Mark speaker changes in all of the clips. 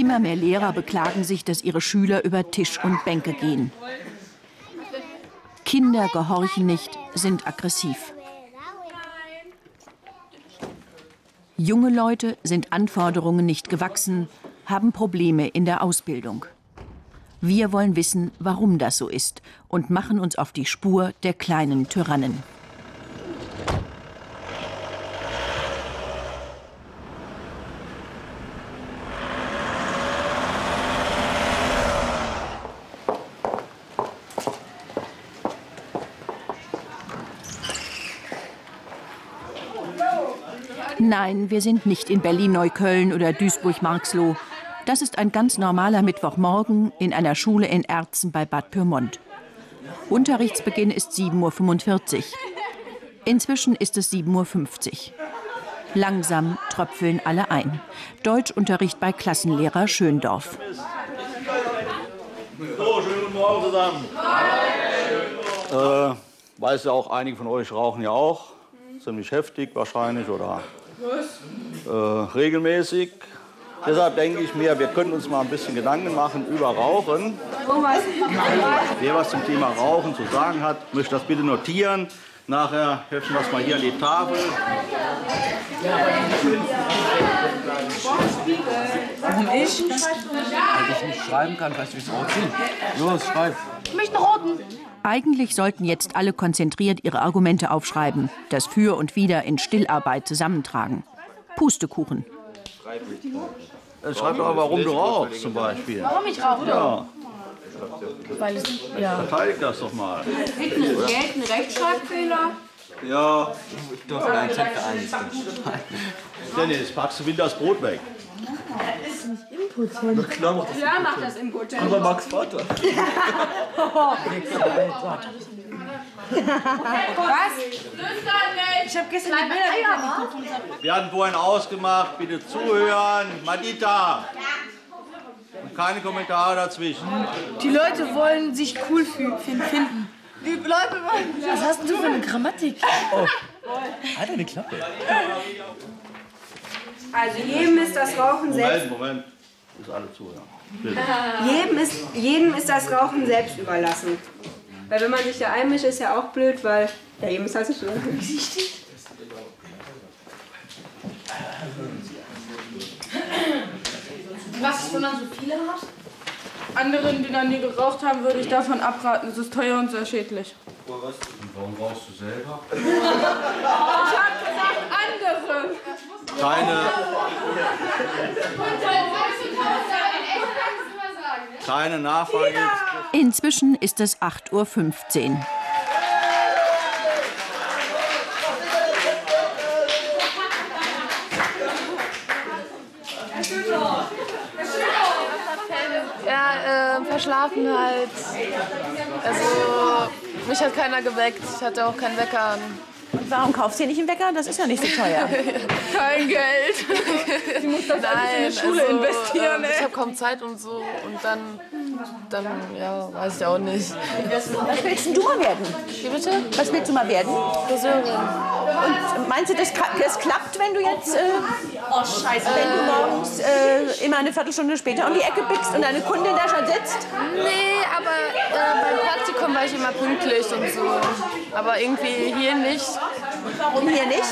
Speaker 1: Immer mehr Lehrer beklagen sich, dass ihre Schüler über Tisch und Bänke gehen. Kinder gehorchen nicht, sind aggressiv. Junge Leute sind Anforderungen nicht gewachsen, haben Probleme in der Ausbildung. Wir wollen wissen, warum das so ist und machen uns auf die Spur der kleinen Tyrannen. Nein, wir sind nicht in Berlin-Neukölln oder Duisburg-Marxloh. Das ist ein ganz normaler Mittwochmorgen in einer Schule in Erzen bei Bad Pyrmont. Unterrichtsbeginn ist 7.45 Uhr. Inzwischen ist es 7.50 Uhr. Langsam tröpfeln alle ein. Deutschunterricht bei Klassenlehrer Schöndorf.
Speaker 2: So, schönen Morgen zusammen. Äh, weiß ja auch, einige von euch rauchen ja auch. Ziemlich heftig wahrscheinlich oder äh, regelmäßig. Deshalb denke ich mir, wir können uns mal ein bisschen Gedanken machen über Rauchen. Wer was zum Thema Rauchen zu sagen hat, möchte das bitte notieren. Nachher heften wir es mal hier an die Tafel.
Speaker 3: Warum ich? Weil ich nicht schreiben kann, weißt du, wie es aussieht. Los, schreib.
Speaker 4: Ich möchte einen roten.
Speaker 1: Eigentlich sollten jetzt alle konzentriert ihre Argumente aufschreiben, das Für und Wider in Stillarbeit zusammentragen. Pustekuchen.
Speaker 2: Äh, Schreib doch mal, warum du rauchst zum Beispiel.
Speaker 4: Warum ich rauche?
Speaker 2: Ja,
Speaker 4: Weil es, ja.
Speaker 2: verteidig das doch mal.
Speaker 4: Gelten Rechtschreibfehler.
Speaker 2: Ja,
Speaker 3: Ich durfte einen für eins.
Speaker 2: Dennis, packst du wieder das Brot weg.
Speaker 3: Klar macht das.
Speaker 4: Klar macht das impotent.
Speaker 3: Aber Max Vater.
Speaker 4: Was? Ich habe gestern die Bilder
Speaker 2: Wir hatten vorhin ausgemacht, bitte zuhören. Madita. Und keine Kommentare dazwischen.
Speaker 5: Die Leute wollen sich cool fühlen, finden. Die Leute wollen. Was hast denn du für eine Grammatik?
Speaker 3: Halt deine Klappe.
Speaker 6: Also jedem ist das Rauchen selbst,
Speaker 2: Moment, Moment. Bis alle zuhören. Bitte.
Speaker 6: jedem ist, jedem ist das Rauchen selbst überlassen. Weil wenn man sich da einmischt, ist ja auch blöd, weil ja, jedem ist halt so.
Speaker 4: Was ist, wenn man so viele hat?
Speaker 5: Anderen, die noch nie geraucht haben, würde ich davon abraten. Es ist teuer und sehr schädlich.
Speaker 3: Warum rauchst du selber?
Speaker 5: Ich habe gesagt, andere.
Speaker 2: Keine, keine Nachfrage.
Speaker 1: Inzwischen ist es 8.15 Uhr.
Speaker 7: Ja, äh, verschlafen halt. Also, mich hat keiner geweckt. Ich hatte auch keinen Wecker an.
Speaker 1: Warum kaufst du nicht einen Wecker? Das ist ja nicht so teuer.
Speaker 5: Kein Geld. Sie muss das alles in die Schule
Speaker 7: also,
Speaker 5: investieren,
Speaker 7: ähm, ich habe kaum Zeit und so. Und dann, dann, ja, weiß ich auch nicht.
Speaker 1: Was willst denn du mal werden?
Speaker 7: Wie bitte?
Speaker 1: Was willst du mal werden?
Speaker 7: Friseurin.
Speaker 1: Und meinst du, das, das klappt, wenn du jetzt, äh,
Speaker 4: Oh, scheiße.
Speaker 1: wenn du morgens äh, immer eine Viertelstunde später um die Ecke biegst und deine Kundin da schon sitzt?
Speaker 7: Nee, aber äh, beim Praktikum war ich immer pünktlich und so. Aber irgendwie hier nicht.
Speaker 1: Warum hier nicht?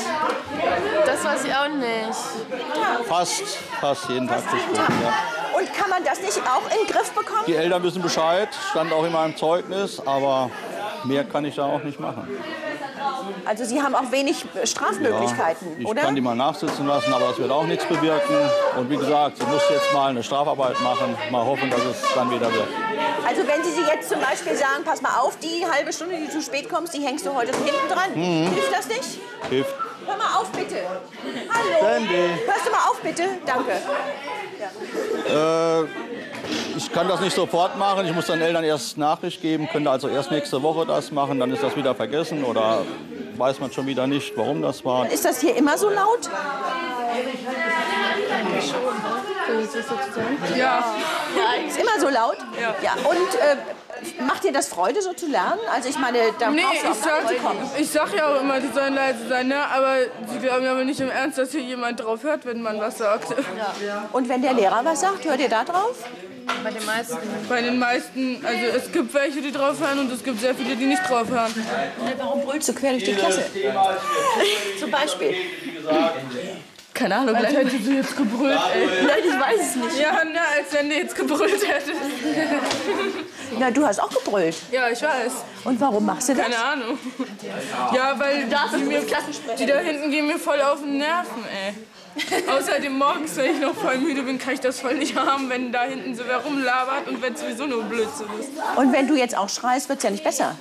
Speaker 7: Das weiß ich auch nicht.
Speaker 2: Fast, fast jeden Tag zu spät. Ja.
Speaker 1: Und kann man das nicht auch in den Griff bekommen?
Speaker 2: Die Eltern wissen Bescheid, stand auch in meinem Zeugnis, aber mehr kann ich da auch nicht machen.
Speaker 1: Also Sie haben auch wenig Strafmöglichkeiten,
Speaker 2: ich
Speaker 1: oder?
Speaker 2: kann die mal nachsitzen lassen, aber das wird auch nichts bewirken. Und wie gesagt, sie muss jetzt mal eine Strafarbeit machen, mal hoffen, dass es dann wieder wird.
Speaker 1: Also wenn Sie sie jetzt zum Beispiel sagen, pass mal auf, die halbe Stunde, die du zu spät kommst, die hängst du heute hinten dran. Hilft das nicht?
Speaker 2: Hilft.
Speaker 1: Hör mal auf, bitte. Hallo.
Speaker 2: Sandy.
Speaker 1: Hörst du mal auf, bitte? Danke.
Speaker 2: Äh, ich kann das nicht sofort machen. Ich muss den Eltern erst Nachricht geben, könnte also erst nächste Woche das machen, dann ist das wieder vergessen oder weiß man schon wieder nicht, warum das war.
Speaker 1: Ist das hier immer so laut?
Speaker 5: Ja.
Speaker 1: Ist immer so laut? Ja. Und äh, Macht dir das Freude, so zu lernen? Also ich meine, da
Speaker 5: Nee,
Speaker 1: brauchst du
Speaker 5: ich
Speaker 1: auch
Speaker 5: sag,
Speaker 1: nachzukommen.
Speaker 5: ich sag ja auch immer, die sollen leise sein, ne? aber sie glauben ja aber nicht im Ernst, dass hier jemand drauf hört, wenn man was sagt.
Speaker 1: Und wenn der Lehrer was sagt, hört ihr da drauf?
Speaker 7: Bei den meisten.
Speaker 5: Bei den meisten, also es gibt welche, die drauf hören und es gibt sehr viele, die nicht drauf hören.
Speaker 1: Warum brüllst du quer durch die Klasse? Zum Beispiel.
Speaker 5: Keine Ahnung, vielleicht hätte sie jetzt gebrüllt, ey.
Speaker 1: Nein, ich weiß es nicht.
Speaker 5: Ja, ne, als wenn die jetzt gebrüllt hätte.
Speaker 1: Na, du hast auch gebrüllt.
Speaker 5: Ja, ich weiß.
Speaker 1: Und warum machst du das?
Speaker 5: Keine Ahnung. Ja, weil die, mir, die da hinten gehen mir voll auf den Nerven, ey. Außerdem morgens, wenn ich noch voll müde bin, kann ich das voll nicht haben, wenn da hinten so wer rumlabert und wenn sowieso nur Blödsinn ist.
Speaker 1: Und wenn du jetzt auch schreist, wird es ja nicht besser.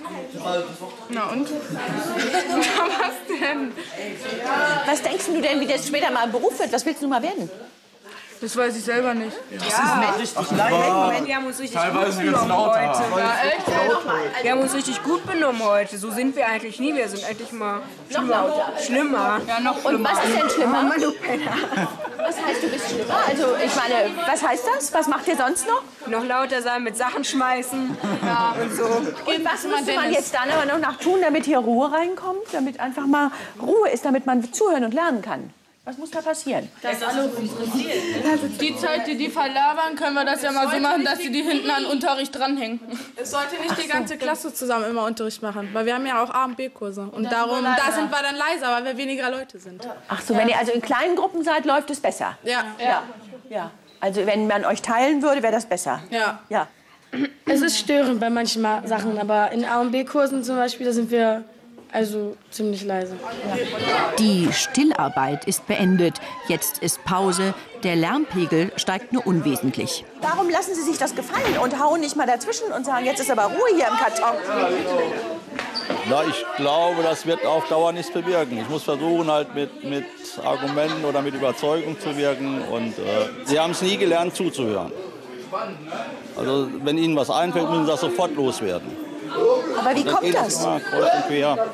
Speaker 5: Na und? Na, was denn?
Speaker 1: Was denkst du denn, wie das später mal ein Beruf wird? Was willst du mal werden?
Speaker 5: Das weiß ich selber nicht.
Speaker 6: Moment, wir haben uns richtig
Speaker 3: Teilweise
Speaker 6: gut benommen
Speaker 3: lauter.
Speaker 6: heute.
Speaker 5: Ja, echt?
Speaker 6: Wir haben uns richtig gut benommen heute. So sind wir eigentlich nie. Wir sind eigentlich mal schlimmer. Schlimmer. Ja, noch
Speaker 1: Und was ist denn schlimmer? Was heißt, du bist schlimmer? Also, ich meine, was heißt das? Was macht ihr sonst noch?
Speaker 6: noch lauter sein, mit Sachen schmeißen und so.
Speaker 1: Und was müsste man jetzt dann aber noch tun, damit hier Ruhe reinkommt? Damit einfach mal Ruhe ist, damit man zuhören und lernen kann? Was muss da passieren?
Speaker 5: Die Zeit, die die verlabern, können wir das ja mal so machen, dass sie die hinten an Unterricht dranhängen.
Speaker 8: Es sollte nicht die ganze Klasse zusammen immer Unterricht machen, weil wir haben ja auch A- und B-Kurse. Und darum, da sind wir dann leiser, weil wir weniger Leute sind.
Speaker 1: Ach so, wenn ihr also in kleinen Gruppen seid, läuft es besser.
Speaker 8: Ja.
Speaker 1: Ja. ja. Also wenn man euch teilen würde, wäre das besser.
Speaker 8: Ja.
Speaker 1: Ja.
Speaker 9: Es ist störend bei manchen Ma- Sachen, aber in A- und B-Kursen zum Beispiel, da sind wir also ziemlich leise.
Speaker 1: Die Stillarbeit ist beendet. Jetzt ist Pause. Der Lärmpegel steigt nur unwesentlich. Warum lassen Sie sich das gefallen und hauen nicht mal dazwischen und sagen, jetzt ist aber Ruhe hier im Karton?
Speaker 2: Na, ich glaube, das wird auf Dauer nichts bewirken. Ich muss versuchen, halt mit, mit Argumenten oder mit Überzeugung zu wirken. Und äh, sie haben es nie gelernt, zuzuhören. Also, wenn ihnen was einfällt, müssen sie das sofort loswerden.
Speaker 1: Aber wie kommt das?
Speaker 2: immer kreuz und quer.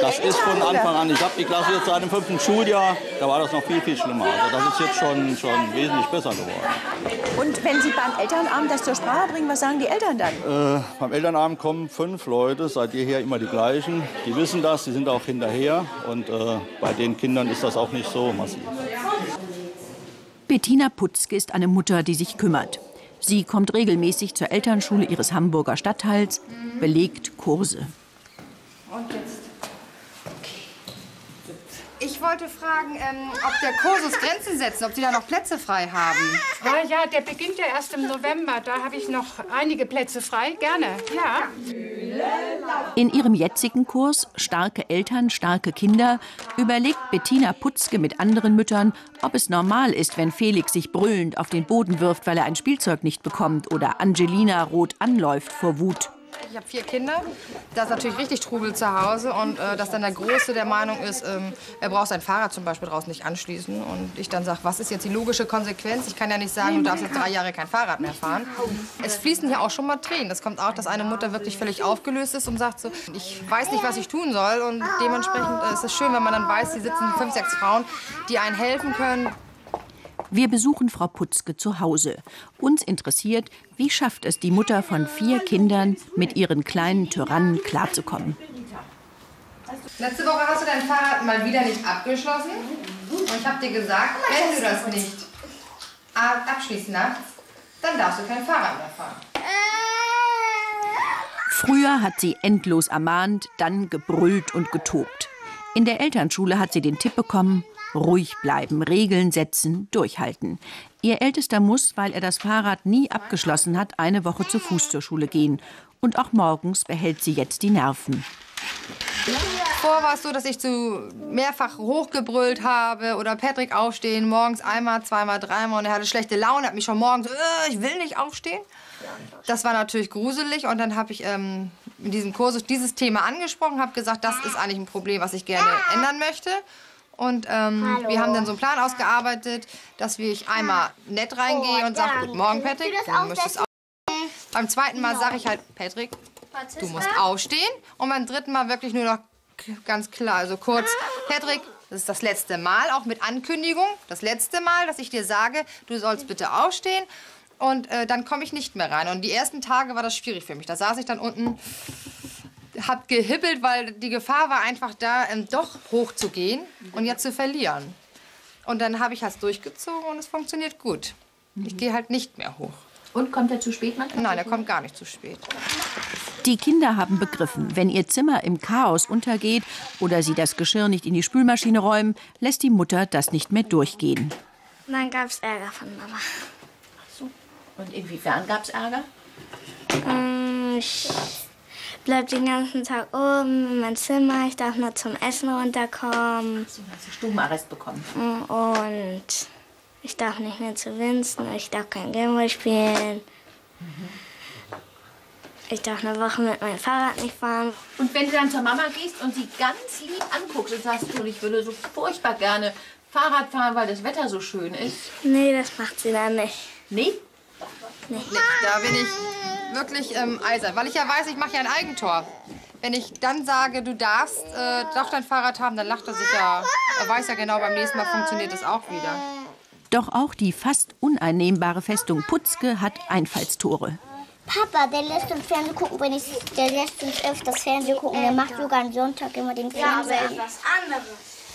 Speaker 2: Das ist von Anfang an. Ich habe die Klasse jetzt seit dem fünften Schuljahr. Da war das noch viel, viel schlimmer. Also das ist jetzt schon, schon wesentlich besser geworden.
Speaker 1: Und wenn Sie beim Elternabend das zur Sprache bringen, was sagen die Eltern dann?
Speaker 2: Äh, beim Elternabend kommen fünf Leute, seit jeher immer die gleichen. Die wissen das, die sind auch hinterher. Und äh, bei den Kindern ist das auch nicht so massiv.
Speaker 1: Bettina Putzke ist eine Mutter, die sich kümmert. Sie kommt regelmäßig zur Elternschule ihres Hamburger Stadtteils, belegt Kurse.
Speaker 10: Ich wollte fragen, ähm, ob der Kursus Grenzen setzt, ob Sie da noch Plätze frei haben.
Speaker 11: Ah ja, der beginnt ja erst im November. Da habe ich noch einige Plätze frei. Gerne, ja.
Speaker 1: In ihrem jetzigen Kurs Starke Eltern, starke Kinder überlegt Bettina Putzke mit anderen Müttern, ob es normal ist, wenn Felix sich brüllend auf den Boden wirft, weil er ein Spielzeug nicht bekommt oder Angelina rot anläuft vor Wut.
Speaker 10: Ich habe vier Kinder. Da ist natürlich richtig Trubel zu Hause. Und äh, dass dann der Große der Meinung ist, ähm, er braucht sein Fahrrad zum Beispiel draußen nicht anschließen. Und ich dann sage, was ist jetzt die logische Konsequenz? Ich kann ja nicht sagen, du darfst jetzt drei Jahre kein Fahrrad mehr fahren. Es fließen hier auch schon mal Tränen. Das kommt auch, dass eine Mutter wirklich völlig aufgelöst ist und sagt so, ich weiß nicht, was ich tun soll. Und dementsprechend äh, ist es schön, wenn man dann weiß, hier sitzen fünf, sechs Frauen, die einen helfen können.
Speaker 1: Wir besuchen Frau Putzke zu Hause. Uns interessiert, wie schafft es die Mutter von vier Kindern, mit ihren kleinen Tyrannen klarzukommen.
Speaker 10: Letzte Woche hast du dein Fahrrad mal wieder nicht abgeschlossen. Und ich habe dir gesagt, wenn du das nicht ab- abschließt nachts, dann darfst du kein Fahrrad mehr fahren.
Speaker 1: Früher hat sie endlos ermahnt, dann gebrüllt und getobt. In der Elternschule hat sie den Tipp bekommen, ruhig bleiben, Regeln setzen, durchhalten. Ihr Ältester muss, weil er das Fahrrad nie abgeschlossen hat, eine Woche zu Fuß zur Schule gehen. Und auch morgens behält sie jetzt die Nerven.
Speaker 10: Vorher war es so, dass ich zu mehrfach hochgebrüllt habe oder Patrick aufstehen, morgens einmal, zweimal, dreimal und er hatte schlechte Laune, hat mich schon morgens, äh, ich will nicht aufstehen. Das war natürlich gruselig und dann habe ich ähm, in diesem Kurs dieses Thema angesprochen, habe gesagt, das ist eigentlich ein Problem, was ich gerne ändern möchte. Und ähm, wir haben dann so einen Plan ausgearbeitet, dass wir ich einmal nett reingehe und sage, guten Morgen, Patrick, du möchtest aufstehen. Beim zweiten Mal sage ich halt, Patrick, du musst aufstehen. Und beim dritten Mal wirklich nur noch ganz klar, also kurz, Patrick, das ist das letzte Mal, auch mit Ankündigung, das letzte Mal, dass ich dir sage, du sollst bitte aufstehen. und äh, dann komme ich nicht mehr rein. Und die ersten Tage war das schwierig für mich. Da saß ich dann unten, hab gehippelt, weil die Gefahr war einfach da, ähm, doch hochzugehen und jetzt zu verlieren. Und dann habe ich das durchgezogen und es funktioniert gut. Ich gehe halt nicht mehr hoch.
Speaker 1: Und kommt er zu spät manchmal?
Speaker 10: Nein, er kommt gar nicht zu spät.
Speaker 1: Die Kinder haben begriffen, wenn ihr Zimmer im Chaos untergeht oder sie das Geschirr nicht in die Spülmaschine räumen, lässt die Mutter das nicht mehr durchgehen.
Speaker 12: Dann gab es Ärger von Mama.
Speaker 1: Und inwiefern gab es Ärger?
Speaker 12: Mm, Ich bleib den ganzen Tag oben in mein Zimmer. Ich darf nur zum Essen runterkommen.
Speaker 1: So hast du Stubenarrest bekommen.
Speaker 12: Mm, Und ich darf nicht mehr zu Winston. Ich darf kein Gameboy spielen. Ich darf eine Woche mit meinem Fahrrad nicht fahren.
Speaker 1: Und wenn du dann zur Mama gehst und sie ganz lieb anguckst und sagst, du, ich würde so furchtbar gerne Fahrrad fahren, weil das Wetter so schön ist.
Speaker 12: Nee, das macht sie dann nicht.
Speaker 1: Nee?
Speaker 12: Nee.
Speaker 10: Da bin ich wirklich ähm, eisern, weil ich ja weiß, ich mache ja ein Eigentor. Wenn ich dann sage, du darfst äh, doch dein Fahrrad haben, dann lacht er sich ja. Er weiß ja genau, beim nächsten Mal funktioniert es auch wieder.
Speaker 1: Doch auch die fast uneinnehmbare Festung Putzke hat Einfallstore.
Speaker 12: Papa, der lässt uns Fernsehen gucken, wenn ich, der lässt uns öfters Fernsehen gucken. Der macht sogar am Sonntag immer den Fernseher. Ja, aber etwas anderes.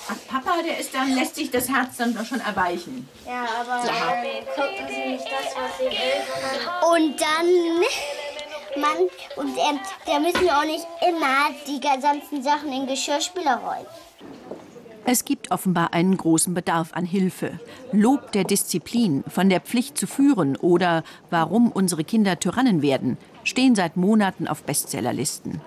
Speaker 1: Ach, Papa, der ist dann, lässt sich das Herz dann doch schon erweichen.
Speaker 12: Ja, aber ähm, gucken Sie nicht das, was Sie will. Und dann, Mann, und ähm, da müssen wir auch nicht immer die ganzen Sachen in Geschirrspüler räumen.
Speaker 1: Es gibt offenbar einen großen Bedarf an Hilfe. Lob der Disziplin, von der Pflicht zu führen oder warum unsere Kinder Tyrannen werden, stehen seit Monaten auf Bestsellerlisten.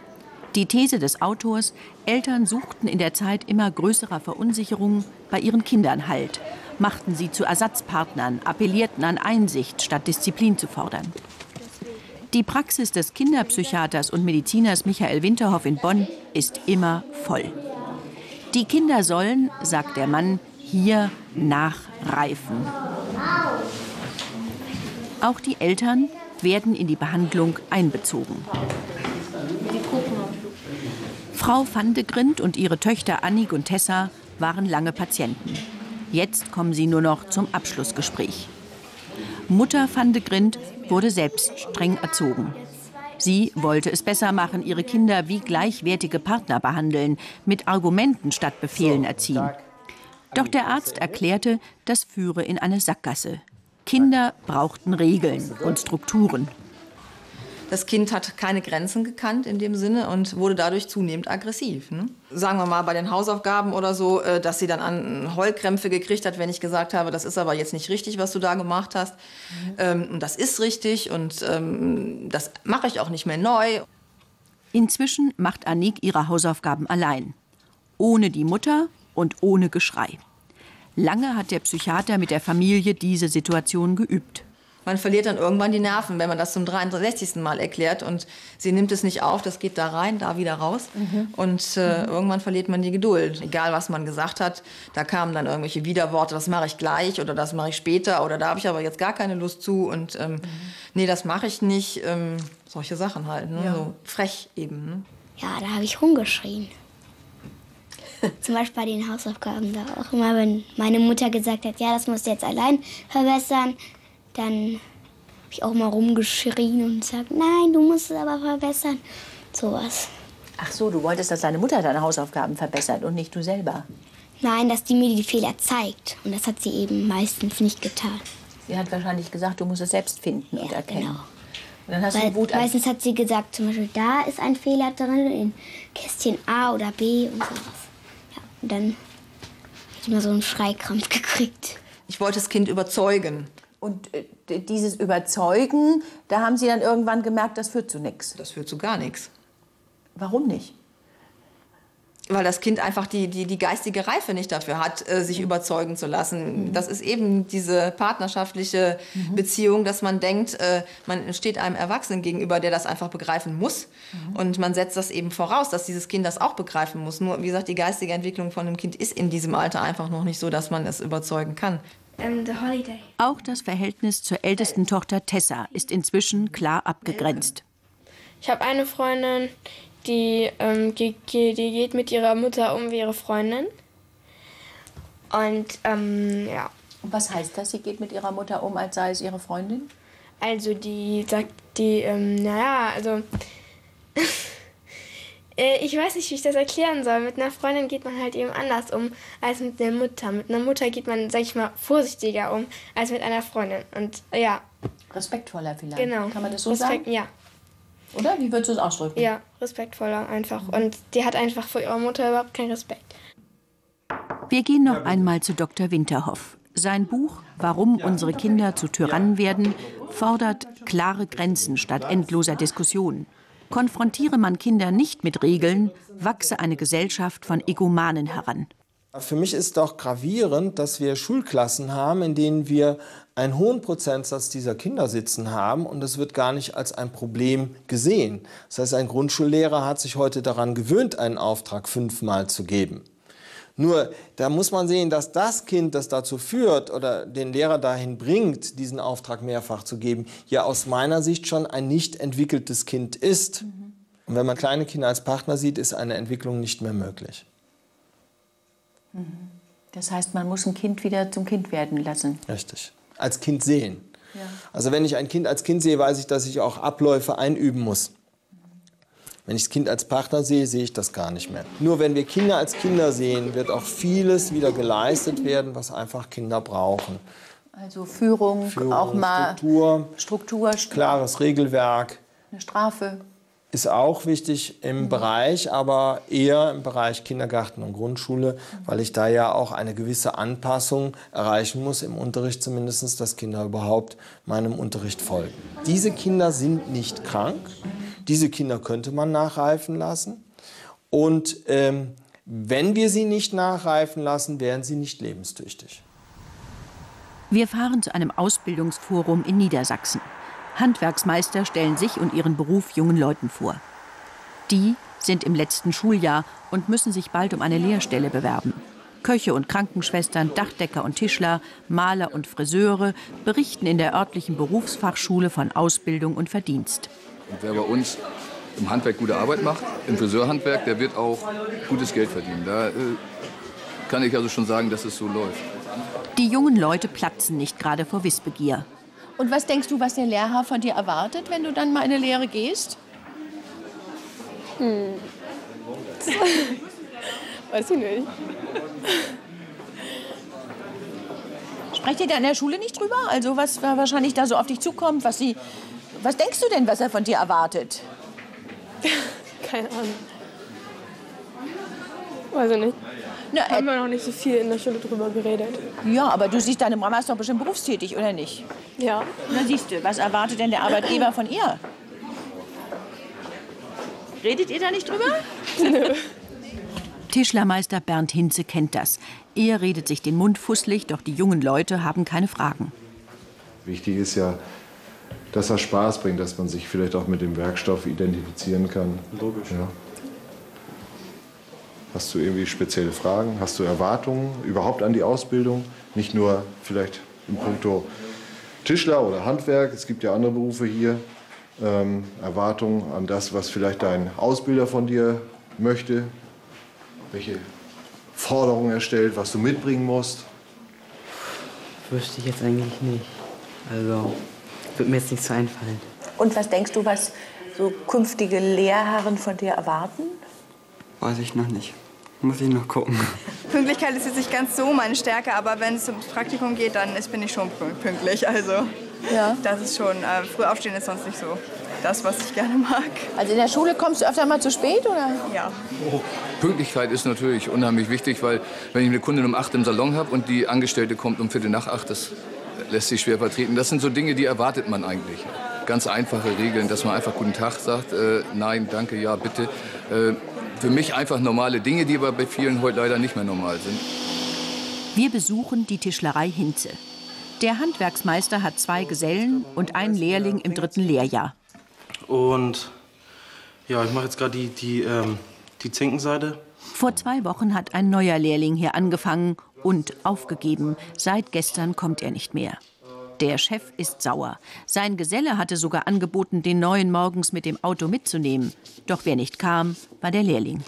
Speaker 1: Die These des Autors, Eltern suchten in der Zeit immer größerer Verunsicherung bei ihren Kindern Halt, machten sie zu Ersatzpartnern, appellierten an Einsicht, statt Disziplin zu fordern. Die Praxis des Kinderpsychiaters und Mediziners Michael Winterhoff in Bonn ist immer voll. Die Kinder sollen, sagt der Mann, hier nachreifen. Auch die Eltern werden in die Behandlung einbezogen. Frau van de Grind und ihre Töchter Annik und Tessa waren lange Patienten. Jetzt kommen sie nur noch zum Abschlussgespräch. Mutter van de Grind wurde selbst streng erzogen. Sie wollte es besser machen, ihre Kinder wie gleichwertige Partner behandeln, mit Argumenten statt Befehlen erziehen. Doch der Arzt erklärte, das führe in eine Sackgasse. Kinder brauchten Regeln und Strukturen.
Speaker 13: Das Kind hat keine Grenzen gekannt in dem Sinne und wurde dadurch zunehmend aggressiv. Ne? Sagen wir mal bei den Hausaufgaben oder so, äh, dass sie dann an Heulkrämpfe gekriegt hat, wenn ich gesagt habe, das ist aber jetzt nicht richtig, was du da gemacht hast. Ähm, und das ist richtig und ähm, das mache ich auch nicht mehr neu.
Speaker 1: Inzwischen macht Annik ihre Hausaufgaben allein. Ohne die Mutter und ohne Geschrei. Lange hat der Psychiater mit der Familie diese Situation geübt.
Speaker 13: Man verliert dann irgendwann die Nerven, wenn man das zum 63. Mal erklärt und sie nimmt es nicht auf, das geht da rein, da wieder raus. Und äh,
Speaker 1: Mhm.
Speaker 13: irgendwann verliert man die Geduld. Egal, was man gesagt hat, da kamen dann irgendwelche Widerworte, das mache ich gleich oder das mache ich später oder da habe ich aber jetzt gar keine Lust zu und ähm, nee, das mache ich nicht. Ähm, solche Sachen halt, ne?
Speaker 12: Ja.
Speaker 13: so frech eben. Ne?
Speaker 12: Ja, da habe ich rumgeschrien. Zum Beispiel bei den Hausaufgaben da auch immer, wenn meine Mutter gesagt hat, ja, das musst du jetzt allein verbessern, dann habe ich auch mal rumgeschrien und gesagt, nein, du musst es aber verbessern. Sowas.
Speaker 1: Ach so, du wolltest, dass deine Mutter deine Hausaufgaben verbessert und nicht du selber.
Speaker 12: Nein, dass die mir die Fehler zeigt. Und das hat sie eben meistens nicht getan.
Speaker 1: Sie hat wahrscheinlich gesagt, du musst es selbst finden und erkennen.
Speaker 12: genau.
Speaker 1: Und dann hast
Speaker 12: Weil
Speaker 1: du Wut
Speaker 12: meistens hat sie gesagt, zum Beispiel, da ist ein Fehler drin, in Kästchen A oder B und sowas. Ja, und dann habe ich immer so einen Schreikrampf gekriegt.
Speaker 13: Ich wollte das Kind überzeugen.
Speaker 1: Und äh, dieses Überzeugen, da haben Sie dann irgendwann gemerkt, das führt zu nichts.
Speaker 13: Das führt zu gar nichts.
Speaker 1: Warum nicht?
Speaker 13: Weil das Kind einfach die, die, die geistige Reife nicht dafür hat, äh, sich überzeugen zu lassen. Das ist eben diese partnerschaftliche Beziehung, dass man denkt, äh, man steht einem Erwachsenen gegenüber, der das einfach begreifen muss. Und man setzt das eben voraus, dass dieses Kind das auch begreifen muss. Nur, wie gesagt, die geistige Entwicklung von einem Kind ist in diesem Alter einfach noch nicht so, dass man es überzeugen kann.
Speaker 12: Ähm, the Holiday.
Speaker 1: Auch das Verhältnis zur ältesten Tochter Tessa ist inzwischen klar abgegrenzt.
Speaker 14: Ich habe eine Freundin, die, ähm, ge die geht mit ihrer Mutter um wie ihre Freundin. Und ähm, ja.
Speaker 1: Und was heißt das? Sie geht mit ihrer Mutter um, als sei es ihre Freundin?
Speaker 14: Also die sagt, die, ähm, naja, also ich weiß nicht, wie ich das erklären soll. Mit einer Freundin geht man halt eben anders um als mit einer Mutter. Mit einer Mutter geht man, sag ich mal, vorsichtiger um als mit einer Freundin. Und ja.
Speaker 1: Respektvoller vielleicht.
Speaker 14: Genau.
Speaker 1: Kann man das so
Speaker 14: Respekt,
Speaker 1: sagen?
Speaker 14: Ja.
Speaker 1: Oder? Wie würdest du es ausdrücken?
Speaker 14: Ja, respektvoller einfach. Und die hat einfach vor ihrer Mutter überhaupt keinen Respekt.
Speaker 1: Wir gehen noch einmal zu Dr. Winterhoff. Sein Buch Warum unsere Kinder zu Tyrannen werden fordert klare Grenzen statt endloser Diskussionen. Konfrontiere man Kinder nicht mit Regeln, wachse eine Gesellschaft von Egomanen heran.
Speaker 15: Für mich ist doch gravierend, dass wir Schulklassen haben, in denen wir einen hohen Prozentsatz dieser Kinder sitzen haben und es wird gar nicht als ein Problem gesehen. Das heißt, ein Grundschullehrer hat sich heute daran gewöhnt, einen Auftrag fünfmal zu geben. Nur da muss man sehen, dass das Kind, das dazu führt oder den Lehrer dahin bringt, diesen Auftrag mehrfach zu geben, ja aus meiner Sicht schon ein nicht entwickeltes Kind ist. Und wenn man kleine Kinder als Partner sieht, ist eine Entwicklung nicht mehr möglich.
Speaker 1: Das heißt, man muss ein Kind wieder zum Kind werden lassen.
Speaker 15: Richtig. Als Kind sehen. Also wenn ich ein Kind als Kind sehe, weiß ich, dass ich auch Abläufe einüben muss. Wenn ich das Kind als Partner sehe, sehe ich das gar nicht mehr. Nur wenn wir Kinder als Kinder sehen, wird auch vieles wieder geleistet werden, was einfach Kinder brauchen.
Speaker 1: Also Führung,
Speaker 15: Führung,
Speaker 1: auch mal
Speaker 15: Struktur,
Speaker 1: Struktur,
Speaker 15: klares Regelwerk
Speaker 1: eine Strafe.
Speaker 15: ist auch wichtig im Bereich, aber eher im Bereich Kindergarten und Grundschule, weil ich da ja auch eine gewisse Anpassung erreichen muss, im Unterricht zumindest, dass Kinder überhaupt meinem Unterricht folgen. Diese Kinder sind nicht krank, diese Kinder könnte man nachreifen lassen und ähm, wenn wir sie nicht nachreifen lassen, wären sie nicht lebenstüchtig.
Speaker 1: Wir fahren zu einem Ausbildungsforum in Niedersachsen. Handwerksmeister stellen sich und ihren Beruf jungen Leuten vor. Die sind im letzten Schuljahr und müssen sich bald um eine Lehrstelle bewerben. Köche und Krankenschwestern, Dachdecker und Tischler, Maler und Friseure berichten in der örtlichen Berufsfachschule von Ausbildung und Verdienst.
Speaker 16: Und wer bei uns im Handwerk gute Arbeit macht, im Friseurhandwerk, der wird auch gutes Geld verdienen. Da äh, kann ich also schon sagen, dass es so läuft.
Speaker 1: Die jungen Leute platzen nicht gerade vor Wissbegier. Und was denkst du, was der Lehrer von dir erwartet, wenn du dann mal in eine Lehre gehst?
Speaker 14: Hm. Weiß ich nicht.
Speaker 1: Sprecht ihr da in der Schule nicht drüber? Also was wahrscheinlich da so auf dich zukommt, was sie... Was denkst du denn, was er von dir erwartet?
Speaker 14: Keine Ahnung. Weiß ich nicht.
Speaker 1: Na,
Speaker 14: Haben wir noch nicht so viel in der Schule drüber geredet.
Speaker 1: Ja, aber du siehst, deine Mama ist doch bestimmt berufstätig, oder nicht?
Speaker 14: Ja.
Speaker 1: Na siehst du, was erwartet denn der Arbeitgeber von ihr? Redet ihr da nicht drüber?
Speaker 14: Nö.
Speaker 1: Tischlermeister Bernd Hinze kennt das. Er redet sich den Mund fusselig, doch die jungen Leute haben keine Fragen.
Speaker 17: Wichtig ist ja, dass er Spaß bringt, dass man sich vielleicht auch mit dem Werkstoff identifizieren kann.
Speaker 18: Logisch.
Speaker 17: Ja. Hast du irgendwie spezielle Fragen? Hast du Erwartungen überhaupt an die Ausbildung? Nicht nur vielleicht in puncto Tischler oder Handwerk, es gibt ja andere Berufe hier. Ähm, Erwartungen an das, was vielleicht dein Ausbilder von dir möchte, welche Forderungen er stellt, was du mitbringen musst.
Speaker 3: Wüsste ich jetzt eigentlich nicht. Also, wird mir jetzt nichts so einfallen.
Speaker 1: Und was denkst du, was so künftige Lehrherren von dir erwarten?
Speaker 3: Weiß ich noch nicht. Muss ich noch gucken.
Speaker 19: Pünktlichkeit ist jetzt nicht ganz so meine Stärke, aber wenn es ums Praktikum geht, dann ist, bin ich schon pünktlich. Also
Speaker 1: ja.
Speaker 19: das ist schon, äh, früh aufstehen ist sonst nicht so das, was ich gerne mag.
Speaker 1: Also in der Schule kommst du öfter mal zu spät, oder?
Speaker 19: Ja.
Speaker 16: Pünktlichkeit ist natürlich unheimlich wichtig, weil wenn ich eine Kundin um acht im Salon habe und die Angestellte kommt um Viertel nach acht, das lässt sich schwer vertreten. Das sind so Dinge, die erwartet man eigentlich. Ganz einfache Regeln, dass man einfach guten Tag sagt, äh, nein, danke, ja, bitte. Äh, für mich einfach normale Dinge, die aber bei vielen heute leider nicht mehr normal sind.
Speaker 1: Wir besuchen die Tischlerei Hinze. Der Handwerksmeister hat zwei Gesellen und einen Lehrling im dritten Lehrjahr.
Speaker 18: Und ja, ich mache jetzt gerade die, die, ähm, die Zinkenseite.
Speaker 1: Vor zwei Wochen hat ein neuer Lehrling hier angefangen und aufgegeben. Seit gestern kommt er nicht mehr. Der Chef ist sauer. Sein Geselle hatte sogar angeboten, den neuen morgens mit dem Auto mitzunehmen. Doch wer nicht kam, war der Lehrling.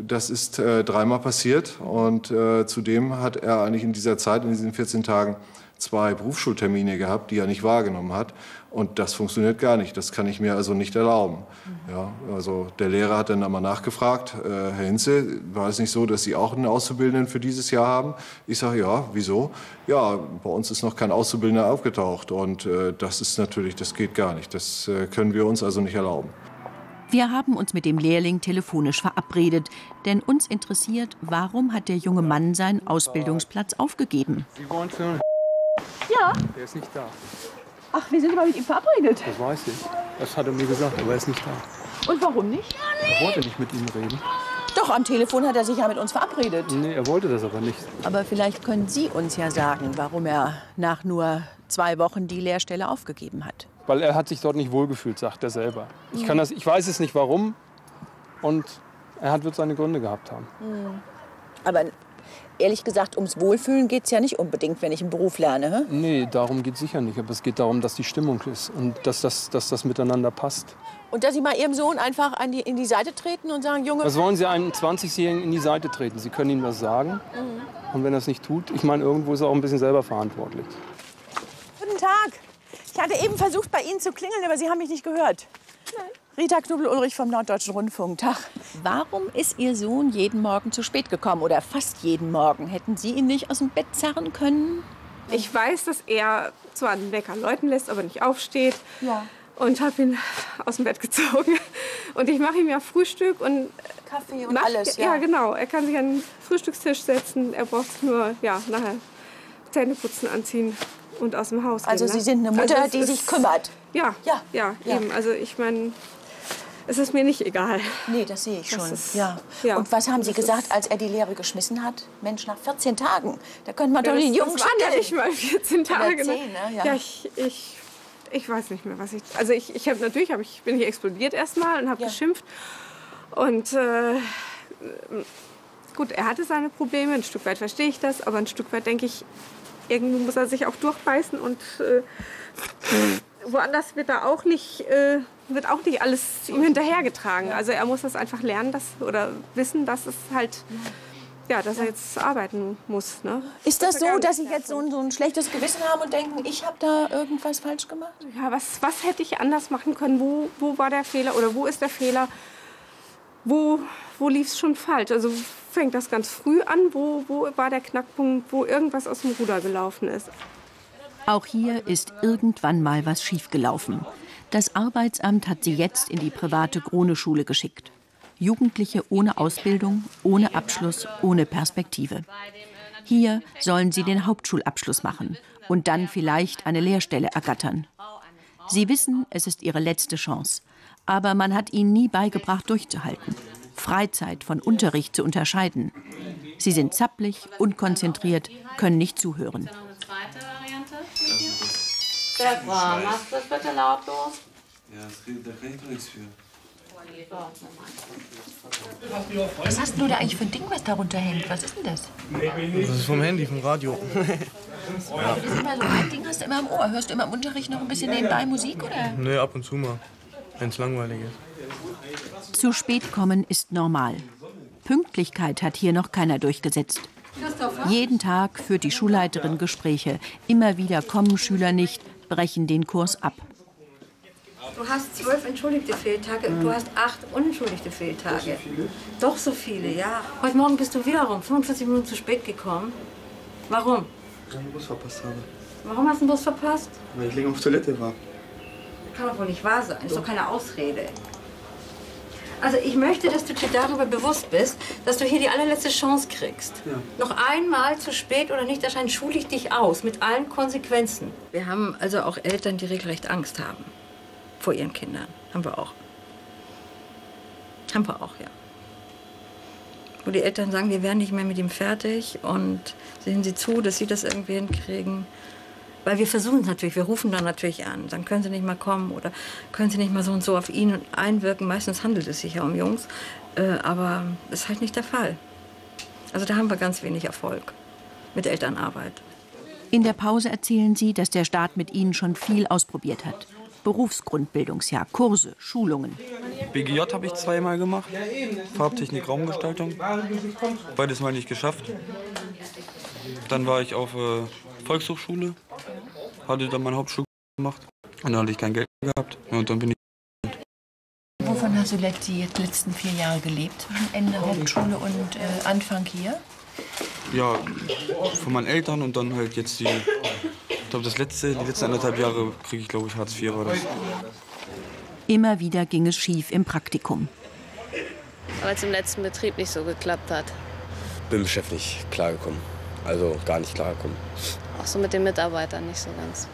Speaker 17: Das ist äh, dreimal passiert und äh, zudem hat er eigentlich in dieser Zeit, in diesen 14 Tagen, zwei Berufsschultermine gehabt, die er nicht wahrgenommen hat. Und das funktioniert gar nicht. Das kann ich mir also nicht erlauben. Ja, also der Lehrer hat dann einmal nachgefragt, äh, Herr Hinze, war es nicht so, dass Sie auch einen Auszubildenden für dieses Jahr haben? Ich sage, ja, wieso? Ja, bei uns ist noch kein Auszubildender aufgetaucht. Und äh, das ist natürlich, das geht gar nicht. Das äh, können wir uns also nicht erlauben.
Speaker 1: Wir haben uns mit dem Lehrling telefonisch verabredet, denn uns interessiert, warum hat der junge Mann seinen Ausbildungsplatz aufgegeben?
Speaker 8: Ja.
Speaker 20: Der ist nicht da.
Speaker 8: Ach, wir sind aber mit ihm verabredet.
Speaker 20: Das weiß ich. Das hat er mir gesagt, aber er ist nicht da.
Speaker 8: Und warum nicht?
Speaker 20: Er wollte nicht mit ihm reden.
Speaker 1: Doch, am Telefon hat er sich ja mit uns verabredet.
Speaker 20: Nee, er wollte das aber nicht.
Speaker 1: Aber vielleicht können Sie uns ja sagen, warum er nach nur zwei Wochen die Lehrstelle aufgegeben hat.
Speaker 20: Weil er hat sich dort nicht wohlgefühlt, sagt er selber. Ich, kann das, ich weiß es nicht warum. Und er hat, wird seine Gründe gehabt haben.
Speaker 1: Aber ehrlich gesagt, ums Wohlfühlen geht es ja nicht unbedingt, wenn ich einen Beruf lerne. hä?
Speaker 20: Nee, darum geht es sicher nicht. Aber es geht darum, dass die Stimmung ist und dass das, dass das miteinander passt.
Speaker 1: Und dass Sie mal Ihrem Sohn einfach an die, in die Seite treten und sagen, Junge,
Speaker 20: Was wollen Sie einem 20-Jährigen in die Seite treten? Sie können ihm das sagen.
Speaker 1: Mhm.
Speaker 20: Und wenn er es nicht tut, ich meine, irgendwo ist er auch ein bisschen selber verantwortlich.
Speaker 21: Guten Tag. Ich hatte eben versucht, bei Ihnen zu klingeln, aber Sie haben mich nicht gehört. Rita Knubbel-Ulrich vom Norddeutschen Rundfunk. Tag.
Speaker 1: warum ist Ihr Sohn jeden Morgen zu spät gekommen oder fast jeden Morgen? Hätten Sie ihn nicht aus dem Bett zerren können?
Speaker 6: Ich weiß, dass er zwar den Wecker läuten lässt, aber nicht aufsteht.
Speaker 21: Ja.
Speaker 6: Und habe ihn aus dem Bett gezogen. Und ich mache ihm ja Frühstück und
Speaker 21: Kaffee und
Speaker 6: mach-
Speaker 21: alles,
Speaker 6: Ja.
Speaker 21: ja.
Speaker 6: genau. Er kann sich an den Frühstückstisch setzen. Er braucht nur ja, nachher Zähne putzen, anziehen und aus dem Haus
Speaker 21: Also
Speaker 6: gehen. ne?
Speaker 21: Sie sind eine Mutter,
Speaker 6: es
Speaker 21: die sich kümmert.
Speaker 6: Ja,
Speaker 21: Ja,
Speaker 6: ja,
Speaker 21: ja.
Speaker 6: eben. Also ich meine, es ist mir nicht egal.
Speaker 21: Nee, das sehe ich
Speaker 6: Das
Speaker 21: schon.
Speaker 6: ist-
Speaker 21: ja.
Speaker 6: ja.
Speaker 21: Und was haben Sie gesagt, als er die Lehre geschmissen hat? Mensch, nach 14 Tagen, da könnte man
Speaker 6: Ja,
Speaker 21: doch den Jungen
Speaker 6: das waren ja nicht mal 14 Tage.
Speaker 21: Oder 10, ne? Ja.
Speaker 6: Ja, ich, ich, ich weiß nicht mehr, was ich. Also ich, ich habe natürlich hab ich, bin ich explodiert erstmal und habe geschimpft. Und äh, gut, er hatte seine Probleme, ein Stück weit verstehe ich das, aber ein Stück weit denke ich, irgendwie muss er sich auch durchbeißen und äh, woanders wird er auch nicht, äh, wird auch nicht alles ihm hinterhergetragen. Also er muss das einfach lernen, dass, oder wissen, dass es halt, ja, dass er jetzt arbeiten muss. Ne?
Speaker 21: Ist das so, dass Sie jetzt so ein, so ein schlechtes Gewissen haben und denken, ich habe da irgendwas falsch gemacht?
Speaker 6: Ja, was, was hätte ich anders machen können? Wo, wo war der Fehler oder wo ist der Fehler? Wo, wo lief es schon falsch? Also fängt das ganz früh an? Wo, wo war der Knackpunkt, wo irgendwas aus dem Ruder gelaufen ist?
Speaker 1: Auch hier ist irgendwann mal was schiefgelaufen. Das Arbeitsamt hat sie jetzt in die private Krone-Schule geschickt. Jugendliche ohne Ausbildung, ohne Abschluss, ohne Perspektive. Hier sollen sie den Hauptschulabschluss machen und dann vielleicht eine Lehrstelle ergattern. Sie wissen, es ist ihre letzte Chance. Aber man hat ihnen nie beigebracht, durchzuhalten. Freizeit von Unterricht zu unterscheiden. Sie sind zappelig, unkonzentriert, können nicht zuhören.
Speaker 22: Stefan, machst du das bitte lautlos?
Speaker 3: Ja, das, da kann ich doch nichts für.
Speaker 1: Was hast du da eigentlich für ein Ding, was darunter hängt? Was ist denn das?
Speaker 18: Das ist vom Handy, vom Radio. ja.
Speaker 1: Immer so ein Ding hast du immer im Ohr. Hörst du immer im Unterricht noch ein bisschen nebenbei Musik, oder?
Speaker 18: Nee, ab und zu mal, wenn es langweilig ist.
Speaker 1: Zu spät kommen ist normal. Pünktlichkeit hat hier noch keiner durchgesetzt. Jeden Tag führt die Schulleiterin Gespräche. Immer wieder kommen Schüler nicht, brechen den Kurs ab.
Speaker 23: Du hast zwölf entschuldigte Fehltage und du hast acht unentschuldigte Fehltage. Doch so viele, ja. Heute Morgen bist du wiederum 45 Minuten zu spät gekommen. Warum?
Speaker 18: Weil ich den Bus verpasst habe.
Speaker 23: Warum hast du den Bus verpasst?
Speaker 18: Weil ich länger auf Toilette war.
Speaker 23: Kann doch wohl nicht wahr sein. Ist doch keine Ausrede. Also ich möchte, dass du dir darüber bewusst bist, dass du hier die allerletzte Chance kriegst.
Speaker 18: Ja.
Speaker 23: Noch einmal zu spät oder nicht erscheinen, schule ich dich aus mit allen Konsequenzen. Wir haben also auch Eltern, die regelrecht Angst haben vor ihren Kindern. Haben wir auch. Haben wir auch, ja. Wo die Eltern sagen, wir werden nicht mehr mit ihm fertig und sehen sie zu, dass sie das irgendwie hinkriegen. Weil wir versuchen es natürlich, wir rufen dann natürlich an. Dann können sie nicht mal kommen oder können sie nicht mal so und so auf ihn einwirken. Meistens handelt es sich ja um Jungs. Äh, aber das ist halt nicht der Fall. Also da haben wir ganz wenig Erfolg mit Elternarbeit.
Speaker 1: In der Pause erzählen sie, dass der Staat mit ihnen schon viel ausprobiert hat. Berufsgrundbildungsjahr, Kurse, Schulungen.
Speaker 24: BGJ habe ich zweimal gemacht. Farbtechnik, Raumgestaltung. Beides mal nicht geschafft. Dann war ich auf äh, Volkshochschule, hatte dann meine Hauptschule gemacht und dann hatte ich kein Geld gehabt und dann bin ich
Speaker 1: Wovon hast du die letzten vier Jahre gelebt? Zwischen Ende Hauptschule und äh, Anfang hier?
Speaker 24: ja von meinen Eltern und dann halt jetzt die, ich glaube das letzte, die letzten anderthalb Jahre kriege ich glaube ich Hartz IV war das.
Speaker 1: Immer wieder ging es schief im Praktikum.
Speaker 25: weil es im letzten Betrieb nicht so geklappt hat.
Speaker 26: Bin dem Chef nicht klargekommen. Also gar nicht klargekommen.
Speaker 25: Auch so mit den Mitarbeitern nicht so ganz.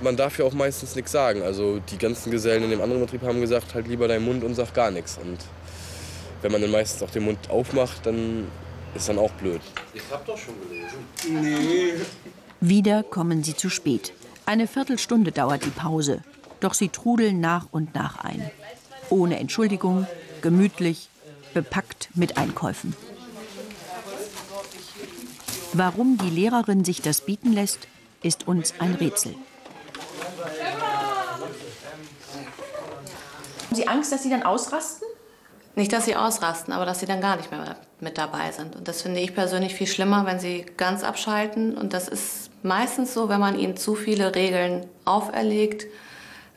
Speaker 26: Man darf ja auch meistens nichts sagen. Also die ganzen Gesellen in dem anderen Betrieb haben gesagt, halt lieber deinen Mund und sag gar nichts. Und wenn man dann meistens auch den Mund aufmacht, dann ist dann auch blöd.
Speaker 27: Ich hab doch schon gelesen.
Speaker 24: Nee.
Speaker 1: Wieder kommen sie zu spät. Eine Viertelstunde dauert die Pause. Doch sie trudeln nach und nach ein. Ohne Entschuldigung, gemütlich, bepackt mit Einkäufen. Warum die Lehrerin sich das bieten lässt, ist uns ein Rätsel.
Speaker 28: Haben Sie Angst, dass Sie dann ausrasten?
Speaker 25: Nicht, dass sie ausrasten, aber dass sie dann gar nicht mehr mit dabei sind. Und das finde ich persönlich viel schlimmer, wenn sie ganz abschalten. Und das ist meistens so, wenn man ihnen zu viele Regeln auferlegt.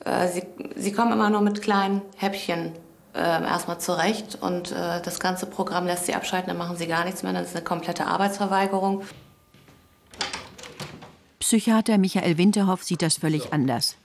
Speaker 25: Äh, sie, sie kommen immer nur mit kleinen Häppchen äh, erstmal zurecht. Und äh, das ganze Programm lässt sie abschalten, dann machen sie gar nichts mehr. Dann ist es eine komplette Arbeitsverweigerung.
Speaker 1: Psychiater Michael Winterhoff sieht das völlig anders.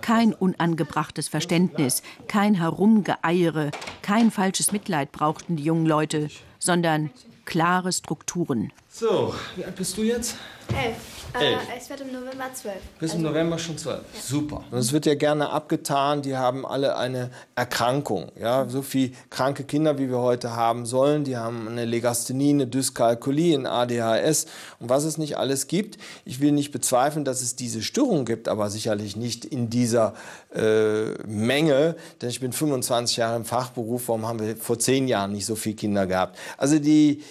Speaker 1: Kein unangebrachtes Verständnis, kein Herumgeeiere, kein falsches Mitleid brauchten die jungen Leute, sondern klare Strukturen.
Speaker 15: So, wie alt bist du jetzt?
Speaker 14: Elf.
Speaker 15: Elf.
Speaker 14: Äh, ich werde im November zwölf.
Speaker 15: Bis im November schon zwölf. Super. Und es wird ja gerne abgetan, die haben alle eine Erkrankung. Ja, so viele kranke Kinder, wie wir heute haben sollen, die haben eine Legasthenie, eine Dyskalkulie, ein ADHS und was es nicht alles gibt. Ich will nicht bezweifeln, dass es diese Störung gibt, aber sicherlich nicht in dieser äh, Menge. Denn ich bin 25 Jahre im Fachberuf, warum haben wir vor zehn Jahren nicht so viele Kinder gehabt? Also die,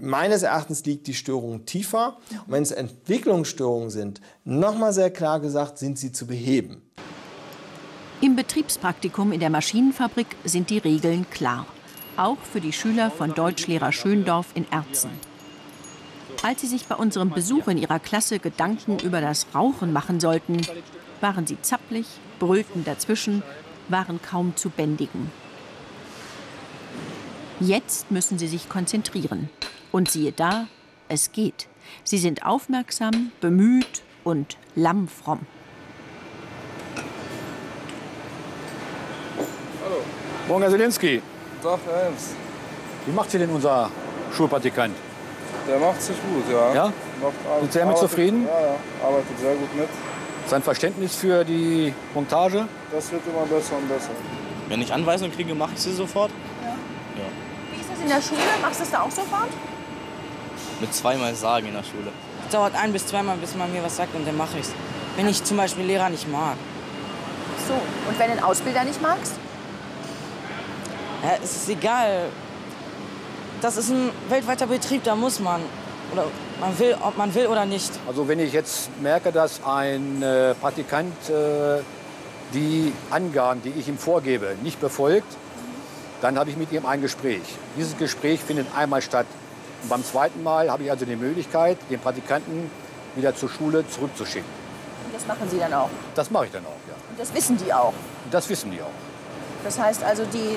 Speaker 15: meines Erachtens liegt die Störung tiefer. Und wenn es Entwicklungsstörungen sind, nochmal sehr klar gesagt, sind sie zu beheben.
Speaker 1: Im Betriebspraktikum in der Maschinenfabrik sind die Regeln klar. Auch für die Schüler von Deutschlehrer Schöndorf in Erzen. Als sie sich bei unserem Besuch in ihrer Klasse Gedanken über das Rauchen machen sollten, waren sie zappelig, brüllten dazwischen, waren kaum zu bändigen. Jetzt müssen sie sich konzentrieren. Und siehe da, es geht. Sie sind aufmerksam, bemüht und lammfromm.
Speaker 29: Morgen, Herr Selinski.
Speaker 30: Doch, Herr Ems.
Speaker 29: Wie macht Sie denn unser Schulpraktikant?
Speaker 30: Der macht sich gut, ja.
Speaker 29: Ja?
Speaker 30: Macht,
Speaker 29: Sind Sie damit zufrieden?
Speaker 30: Ja, ja, arbeitet sehr gut mit.
Speaker 29: Sein Verständnis für die Montage?
Speaker 30: Das wird immer besser und besser.
Speaker 31: Wenn ich Anweisungen kriege, mache ich sie sofort.
Speaker 21: Wie ist das in der Schule? Machst du das da auch sofort?
Speaker 31: Mit zweimal sagen in der Schule.
Speaker 32: Es dauert ein bis zweimal, bis man mir was sagt und dann mache ich's. Wenn ich zum Beispiel Lehrer nicht mag.
Speaker 21: So, und wenn du einen Ausbilder nicht magst?
Speaker 32: Ja, es ist egal. Das ist ein weltweiter Betrieb, da muss man. Oder man will, ob man will oder nicht.
Speaker 29: Also wenn ich jetzt merke, dass ein äh, Praktikant äh, die Angaben, die ich ihm vorgebe, nicht befolgt, dann habe ich mit ihm ein Gespräch. Dieses Gespräch findet einmal statt. Und beim zweiten Mal habe ich also die Möglichkeit, den Praktikanten wieder zur Schule zurückzuschicken.
Speaker 21: Und das machen sie dann auch.
Speaker 29: Das mache ich dann auch, ja.
Speaker 21: Und das wissen die auch.
Speaker 29: Das wissen die auch.
Speaker 21: Das heißt also, die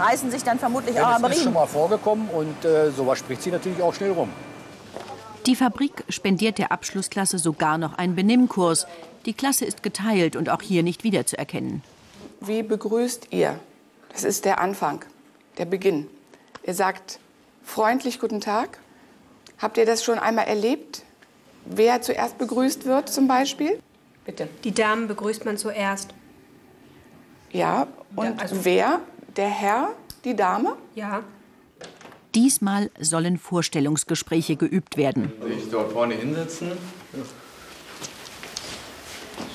Speaker 21: reißen sich dann vermutlich
Speaker 29: Denn
Speaker 21: auch am
Speaker 29: es ist schon
Speaker 21: Riemen.
Speaker 29: mal vorgekommen und äh, sowas spricht sie natürlich auch schnell rum.
Speaker 1: Die Fabrik spendiert der Abschlussklasse sogar noch einen Benimmkurs. Die Klasse ist geteilt und auch hier nicht wiederzuerkennen.
Speaker 33: Wie begrüßt ihr? Das ist der Anfang, der Beginn. Ihr sagt freundlich Guten Tag. Habt ihr das schon einmal erlebt? Wer zuerst begrüßt wird zum Beispiel? Bitte.
Speaker 34: Die Damen begrüßt man zuerst.
Speaker 33: Ja, und wer? Der Herr, die Dame?
Speaker 34: Ja.
Speaker 1: Diesmal sollen Vorstellungsgespräche geübt werden.
Speaker 26: Ich dort vorne hinsetzen.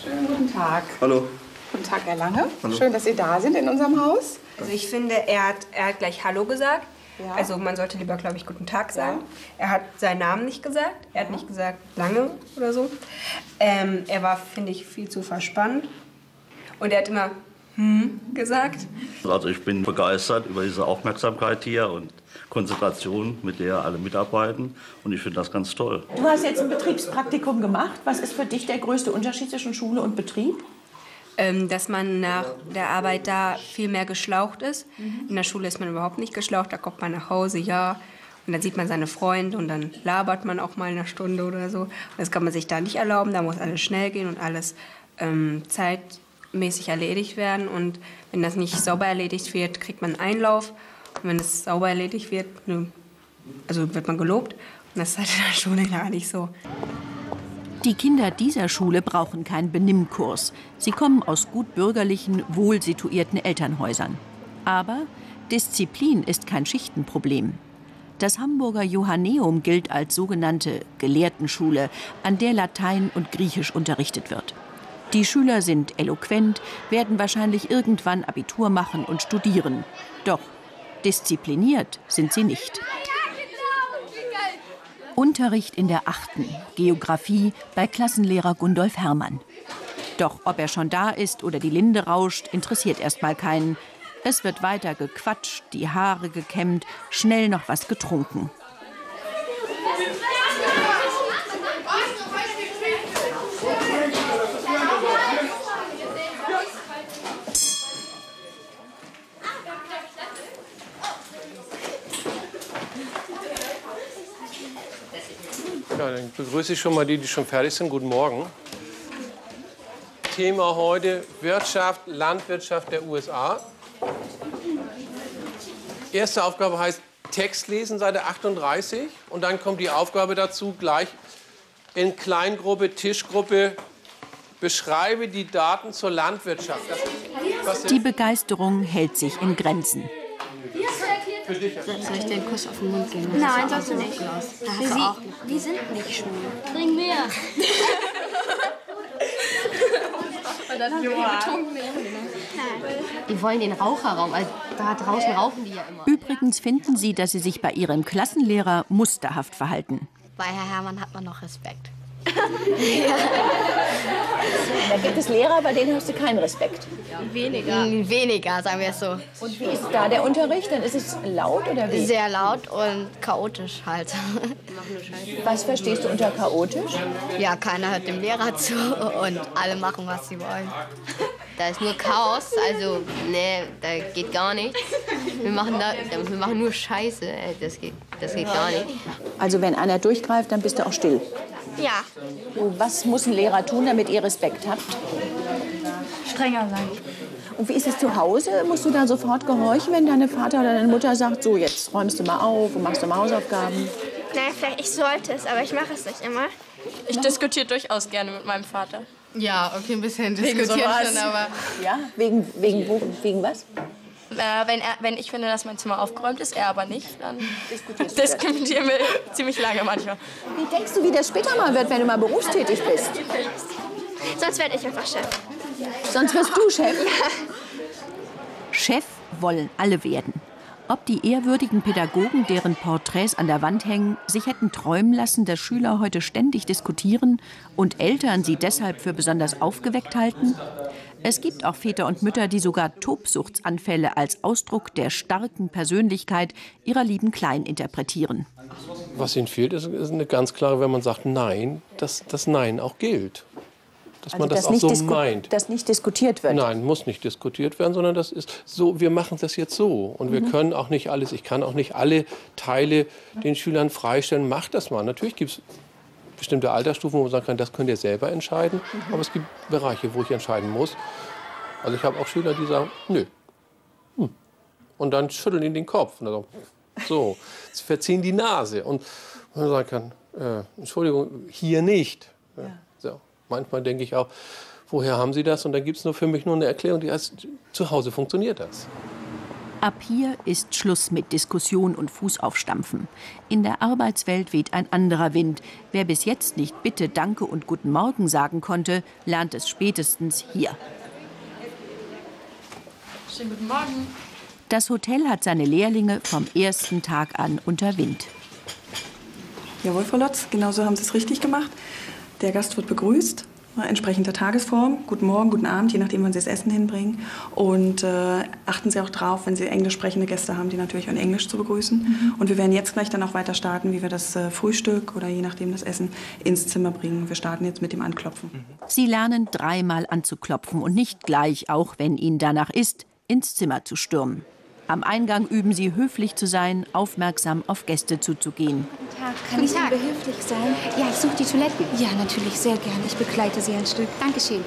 Speaker 33: Schönen guten Tag.
Speaker 26: Hallo.
Speaker 33: Guten Tag, Herr Lange.
Speaker 34: Hallo.
Speaker 33: Schön, dass Sie da sind in unserem Haus.
Speaker 34: Also ich finde, er hat, er hat gleich Hallo gesagt. Also man sollte lieber, glaube ich, Guten Tag sagen. Er hat seinen Namen nicht gesagt. Er hat nicht gesagt Lange oder so. Ähm, er war, finde ich, viel zu verspannt. Und er hat immer hm gesagt.
Speaker 35: Also ich bin begeistert über diese Aufmerksamkeit hier und Konzentration, mit der alle mitarbeiten. Und ich finde das ganz toll.
Speaker 21: Du hast jetzt ein Betriebspraktikum gemacht. Was ist für dich der größte Unterschied zwischen Schule und Betrieb?
Speaker 34: Ähm, dass man nach der Arbeit da viel mehr geschlaucht ist.
Speaker 21: Mhm.
Speaker 34: In der Schule ist man überhaupt nicht geschlaucht. Da kommt man nach Hause, ja. Und dann sieht man seine Freunde und dann labert man auch mal eine Stunde oder so. Und das kann man sich da nicht erlauben. Da muss alles schnell gehen und alles ähm, zeitmäßig erledigt werden. Und wenn das nicht sauber erledigt wird, kriegt man einen Einlauf. Und wenn es sauber erledigt wird, ne, also wird man gelobt. Und das ist halt in der Schule gar nicht so.
Speaker 1: Die Kinder dieser Schule brauchen keinen Benimmkurs. Sie kommen aus gut bürgerlichen, wohl situierten Elternhäusern. Aber Disziplin ist kein Schichtenproblem. Das Hamburger Johanneum gilt als sogenannte Gelehrtenschule, an der Latein und Griechisch unterrichtet wird. Die Schüler sind eloquent, werden wahrscheinlich irgendwann Abitur machen und studieren. Doch diszipliniert sind sie nicht. Unterricht in der achten, Geografie bei Klassenlehrer Gundolf Hermann. Doch ob er schon da ist oder die Linde rauscht, interessiert erstmal keinen. Es wird weiter gequatscht, die Haare gekämmt, schnell noch was getrunken.
Speaker 27: Ja, dann begrüße ich schon mal die, die schon fertig sind. Guten Morgen. Thema heute Wirtschaft, Landwirtschaft der USA. Erste Aufgabe heißt Text lesen, Seite 38. Und dann kommt die Aufgabe dazu, gleich in Kleingruppe, Tischgruppe, beschreibe die Daten zur Landwirtschaft. Das,
Speaker 1: Die Begeisterung hält sich in Grenzen.
Speaker 36: Soll ich den Kuss auf den Mund geben? Das
Speaker 14: Nein, sollst du nicht.
Speaker 36: Applaus. Da hast
Speaker 14: Wir,
Speaker 36: du
Speaker 14: sie,
Speaker 36: auch.
Speaker 14: wir sind nicht schwul.
Speaker 36: Trink mehr.
Speaker 14: Und dann haben wir betrunkene
Speaker 36: Die wollen den Raucherraum. Also da draußen rauchen die ja immer.
Speaker 1: Übrigens finden sie, dass sie sich bei ihrem Klassenlehrer musterhaft verhalten.
Speaker 36: Bei Herr Hermann hat man noch Respekt.
Speaker 21: Da gibt es Lehrer, bei denen hast du keinen Respekt.
Speaker 36: Weniger. Weniger, sagen wir es so.
Speaker 21: Und wie ist da der Unterricht? Dann ist es laut oder wie?
Speaker 36: Sehr laut und chaotisch halt.
Speaker 21: Was verstehst du unter chaotisch?
Speaker 36: Ja, keiner hört dem Lehrer zu und alle machen, was sie wollen.
Speaker 22: Da ist nur Chaos, also nee, da geht gar nichts. Wir machen, da, wir machen nur Scheiße, ey, das geht, das geht gar nicht.
Speaker 21: Also wenn einer durchgreift, dann bist du auch still.
Speaker 14: Ja.
Speaker 21: Was muss ein Lehrer tun, damit ihr Respekt habt?
Speaker 14: Strenger sein.
Speaker 21: Und wie ist es zu Hause? Musst du dann sofort gehorchen, wenn deine Vater oder deine Mutter sagt, so jetzt räumst du mal auf und machst du mal Hausaufgaben?
Speaker 14: Nein, vielleicht ich sollte es, aber ich mache es nicht immer.
Speaker 37: Ich diskutiere durchaus gerne mit meinem Vater.
Speaker 22: Ja, okay, ein bisschen
Speaker 37: Wegen
Speaker 22: diskutieren
Speaker 37: sowas.
Speaker 22: aber
Speaker 21: Ja? Wegen, wegen, wo, wegen was?
Speaker 37: Äh, wenn, er, wenn ich finde, dass mein Zimmer aufgeräumt ist, er aber nicht, dann
Speaker 21: Diskutierst du
Speaker 37: diskutieren wir ziemlich lange manchmal.
Speaker 21: Wie denkst du, wie das später mal wird, wenn du mal berufstätig bist?
Speaker 14: Sonst werde ich einfach Chef.
Speaker 21: Sonst wirst du Chef?
Speaker 14: Ja.
Speaker 1: Chef wollen alle werden. Ob die ehrwürdigen Pädagogen, deren Porträts an der Wand hängen, sich hätten träumen lassen, dass Schüler heute ständig diskutieren und Eltern sie deshalb für besonders aufgeweckt halten? Es gibt auch Väter und Mütter, die sogar Tobsuchtsanfälle als Ausdruck der starken Persönlichkeit ihrer lieben Klein interpretieren.
Speaker 27: Was ihnen fehlt, ist, ist eine ganz klare, wenn man sagt Nein, dass das Nein auch gilt. Dass
Speaker 21: Also,
Speaker 27: man das
Speaker 21: dass
Speaker 27: auch
Speaker 21: nicht
Speaker 27: so
Speaker 21: disku-
Speaker 27: meint.
Speaker 21: Dass nicht diskutiert wird.
Speaker 27: Nein, muss nicht diskutiert werden, sondern das ist so, wir machen das jetzt so. Und wir
Speaker 21: Mhm.
Speaker 27: können auch nicht alles, ich kann auch nicht alle Teile den Schülern freistellen. Macht das mal. Natürlich gibt es bestimmte Altersstufen, wo man sagen kann, das könnt ihr selber entscheiden.
Speaker 21: Mhm.
Speaker 27: Aber es gibt Bereiche, wo ich entscheiden muss. Also ich habe auch Schüler, die sagen, nö. Hm. Und dann schütteln die den Kopf. Und dann so, so, sie verziehen die Nase. Und man sagen kann, äh, Entschuldigung, hier nicht. Ja. So. Manchmal denke ich auch, woher haben Sie das? Und dann gibt es nur für mich nur eine Erklärung, die heißt, zu Hause funktioniert das.
Speaker 1: Ab hier ist Schluss mit Diskussion und Fußaufstampfen. In der Arbeitswelt weht ein anderer Wind. Wer bis jetzt nicht Bitte, Danke und Guten Morgen sagen konnte, lernt es spätestens hier.
Speaker 37: Schönen guten Morgen.
Speaker 1: Das Hotel hat seine Lehrlinge vom ersten Tag an unter Wind.
Speaker 38: Jawohl, Frau Lotz, genau so haben Sie es richtig gemacht. Der Gast wird begrüßt
Speaker 39: entsprechend der Tagesform. Guten Morgen, guten Abend, je nachdem, wann Sie das Essen hinbringen. Und äh, achten Sie auch drauf, wenn Sie englisch sprechende Gäste haben, die natürlich in Englisch zu begrüßen. Mhm. Und wir werden jetzt gleich dann auch weiter starten, wie wir das äh, Frühstück oder je nachdem das Essen ins Zimmer bringen. Wir starten jetzt mit dem Anklopfen.
Speaker 1: Sie lernen dreimal anzuklopfen und nicht gleich, auch wenn ihnen danach ist, ins Zimmer zu stürmen. Am Eingang üben sie höflich zu sein, aufmerksam auf Gäste zuzugehen.
Speaker 40: Tag. Kann ich Ihnen behilflich sein?
Speaker 22: Ja, ich suche die Toiletten.
Speaker 40: Ja, natürlich, sehr gerne. Ich begleite Sie ein Stück.
Speaker 22: Dankeschön.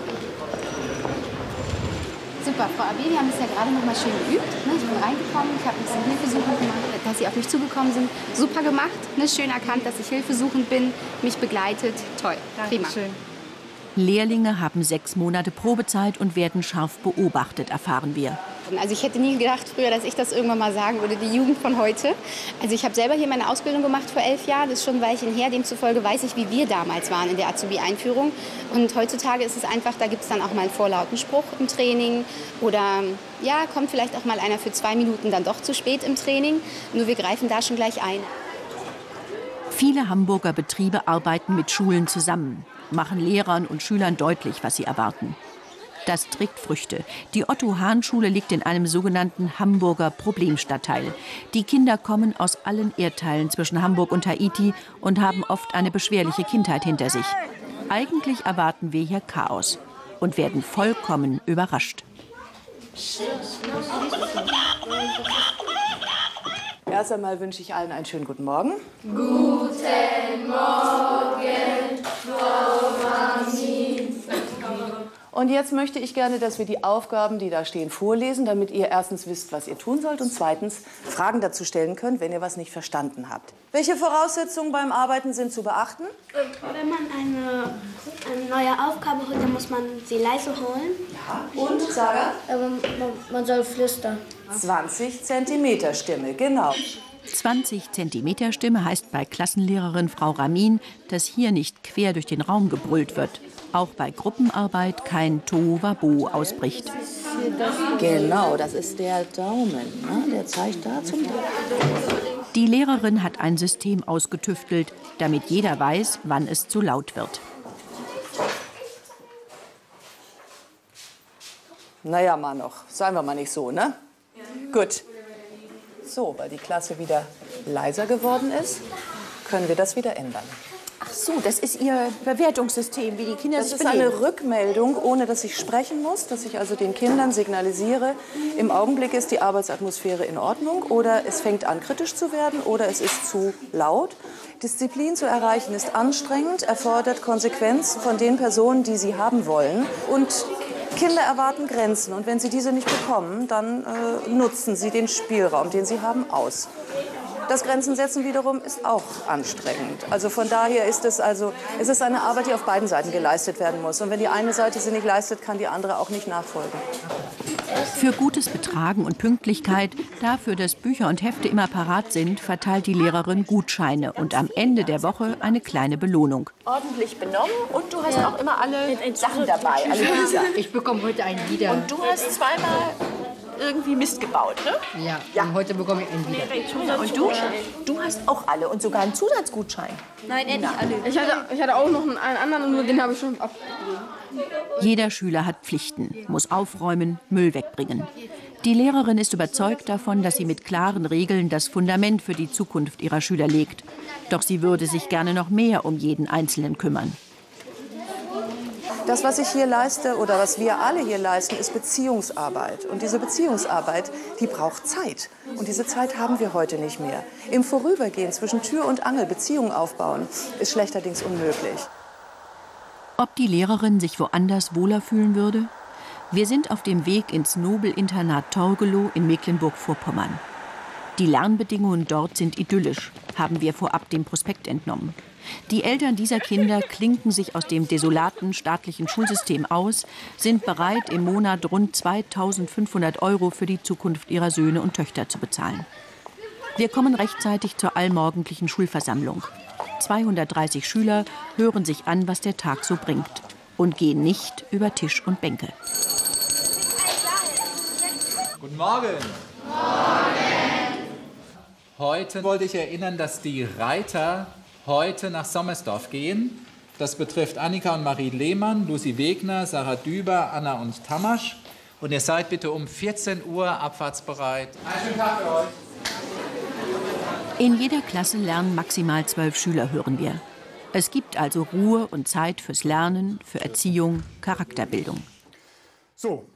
Speaker 22: Super, Frau AB, wir haben es ja gerade noch mal schön geübt. Ne? Ich bin reingekommen, ich habe ein bisschen Hilfesuchend gemacht, dass Sie auf mich zugekommen sind. Super gemacht, ne? schön erkannt, dass ich hilfesuchend bin, mich begleitet. Toll, prima.
Speaker 39: Dankeschön.
Speaker 1: Lehrlinge haben sechs Monate Probezeit und werden scharf beobachtet, erfahren wir.
Speaker 22: Also ich hätte nie gedacht früher, dass ich das irgendwann mal sagen würde, die Jugend von heute. Also ich habe selber hier meine Ausbildung gemacht vor elf Jahren, das ist schon ein Weilchen her. Demzufolge weiß ich, wie wir damals waren in der Azubi-Einführung. Und heutzutage ist es einfach, da gibt es dann auch mal einen vorlauten Spruch im Training oder ja, kommt vielleicht auch mal einer für zwei Minuten dann doch zu spät im Training. Nur wir greifen da schon gleich ein.
Speaker 1: Viele Hamburger Betriebe arbeiten mit Schulen zusammen, machen Lehrern und Schülern deutlich, was sie erwarten. Das trägt Früchte. Die Otto-Hahn-Schule liegt in einem sogenannten Hamburger Problemstadtteil. Die Kinder kommen aus allen Erdteilen zwischen Hamburg und Haiti und haben oft eine beschwerliche Kindheit hinter sich. Eigentlich erwarten wir hier Chaos und werden vollkommen überrascht.
Speaker 38: Erst einmal wünsche ich allen einen schönen guten Morgen.
Speaker 41: Guten Morgen, Frau Mami.
Speaker 38: Und jetzt möchte ich gerne, dass wir die Aufgaben, die da stehen, vorlesen, damit ihr erstens wisst, was ihr tun sollt und zweitens Fragen dazu stellen könnt, wenn ihr was nicht verstanden habt. Welche Voraussetzungen beim Arbeiten sind zu beachten?
Speaker 41: Wenn man eine, eine neue Aufgabe holt, dann muss man sie leise holen.
Speaker 38: Ja. Und, Sarah?
Speaker 41: Man, man, man soll flüstern.
Speaker 38: 20 Zentimeter Stimme, genau.
Speaker 1: 20 Zentimeter Stimme heißt bei Klassenlehrerin Frau Ramin, dass hier nicht quer durch den Raum gebrüllt wird. Auch bei Gruppenarbeit kein Tohuwabo ausbricht.
Speaker 38: Genau, das ist der Daumen. Ne? Der zeigt da zum
Speaker 1: Die Lehrerin hat ein System ausgetüftelt, damit jeder weiß, wann es zu laut wird.
Speaker 38: Naja, mal noch. Seien wir mal nicht so, ne? Gut. So, weil die Klasse wieder leiser geworden ist, können wir das wieder ändern.
Speaker 21: Ach so, das ist Ihr Bewertungssystem, wie die Kinder
Speaker 38: Das
Speaker 21: sich
Speaker 38: ist
Speaker 21: benehmen.
Speaker 38: eine Rückmeldung, ohne dass ich sprechen muss, dass ich also den Kindern signalisiere, im Augenblick ist die Arbeitsatmosphäre in Ordnung oder es fängt an kritisch zu werden oder es ist zu laut. Disziplin zu erreichen ist anstrengend, erfordert Konsequenz von den Personen, die sie haben wollen. Und Kinder erwarten Grenzen und wenn sie diese nicht bekommen, dann äh, nutzen sie den Spielraum, den sie haben, aus. Das Grenzen setzen wiederum ist auch anstrengend. Also von daher ist es also, es ist eine Arbeit, die auf beiden Seiten geleistet werden muss. Und wenn die eine Seite sie nicht leistet, kann die andere auch nicht nachfolgen.
Speaker 1: Für gutes Betragen und Pünktlichkeit, dafür, dass Bücher und Hefte immer parat sind, verteilt die Lehrerin Gutscheine und am Ende der Woche eine kleine Belohnung.
Speaker 21: Ordentlich benommen und du hast auch immer alle Sachen dabei, alle Bücher.
Speaker 22: Ich bekomme heute einen wieder.
Speaker 21: Und du hast zweimal irgendwie Mist gebaut, ne?
Speaker 22: Ja, und heute bekomme ich einen wieder.
Speaker 21: Ja, und du? Du hast auch alle und sogar einen Zusatzgutschein.
Speaker 40: Nein, endlich alle.
Speaker 39: Ich hatte, ich hatte auch noch einen anderen, nur den habe ich schon abgegeben.
Speaker 1: Jeder Schüler hat Pflichten, muss aufräumen, Müll wegbringen. Die Lehrerin ist überzeugt davon, dass sie mit klaren Regeln das Fundament für die Zukunft ihrer Schüler legt. Doch sie würde sich gerne noch mehr um jeden Einzelnen kümmern.
Speaker 38: Das, was ich hier leiste oder was wir alle hier leisten, ist Beziehungsarbeit. Und diese Beziehungsarbeit, die braucht Zeit. Und diese Zeit haben wir heute nicht mehr. Im Vorübergehen zwischen Tür und Angel Beziehungen aufbauen, ist schlechterdings unmöglich.
Speaker 1: Ob die Lehrerin sich woanders wohler fühlen würde? Wir sind auf dem Weg ins Nobelinternat Torgelow in Mecklenburg-Vorpommern. Die Lernbedingungen dort sind idyllisch, haben wir vorab dem Prospekt entnommen. Die Eltern dieser Kinder klinken sich aus dem desolaten staatlichen Schulsystem aus, sind bereit, im Monat rund 2500 Euro für die Zukunft ihrer Söhne und Töchter zu bezahlen. Wir kommen rechtzeitig zur allmorgendlichen Schulversammlung. 230 Schüler hören sich an, was der Tag so bringt und gehen nicht über Tisch und Bänke.
Speaker 42: Guten Morgen. Heute wollte ich erinnern, dass die Reiter heute nach Sommersdorf gehen.
Speaker 43: Das betrifft Annika und Marie Lehmann, Lucy Wegner, Sarah Düber, Anna und Tamasch. Und ihr seid bitte um 14 Uhr abfahrtsbereit. Einen schönen Tag für euch.
Speaker 1: In jeder Klasse lernen maximal zwölf Schüler, hören wir. Es gibt also Ruhe und Zeit fürs Lernen, für Erziehung, Charakterbildung.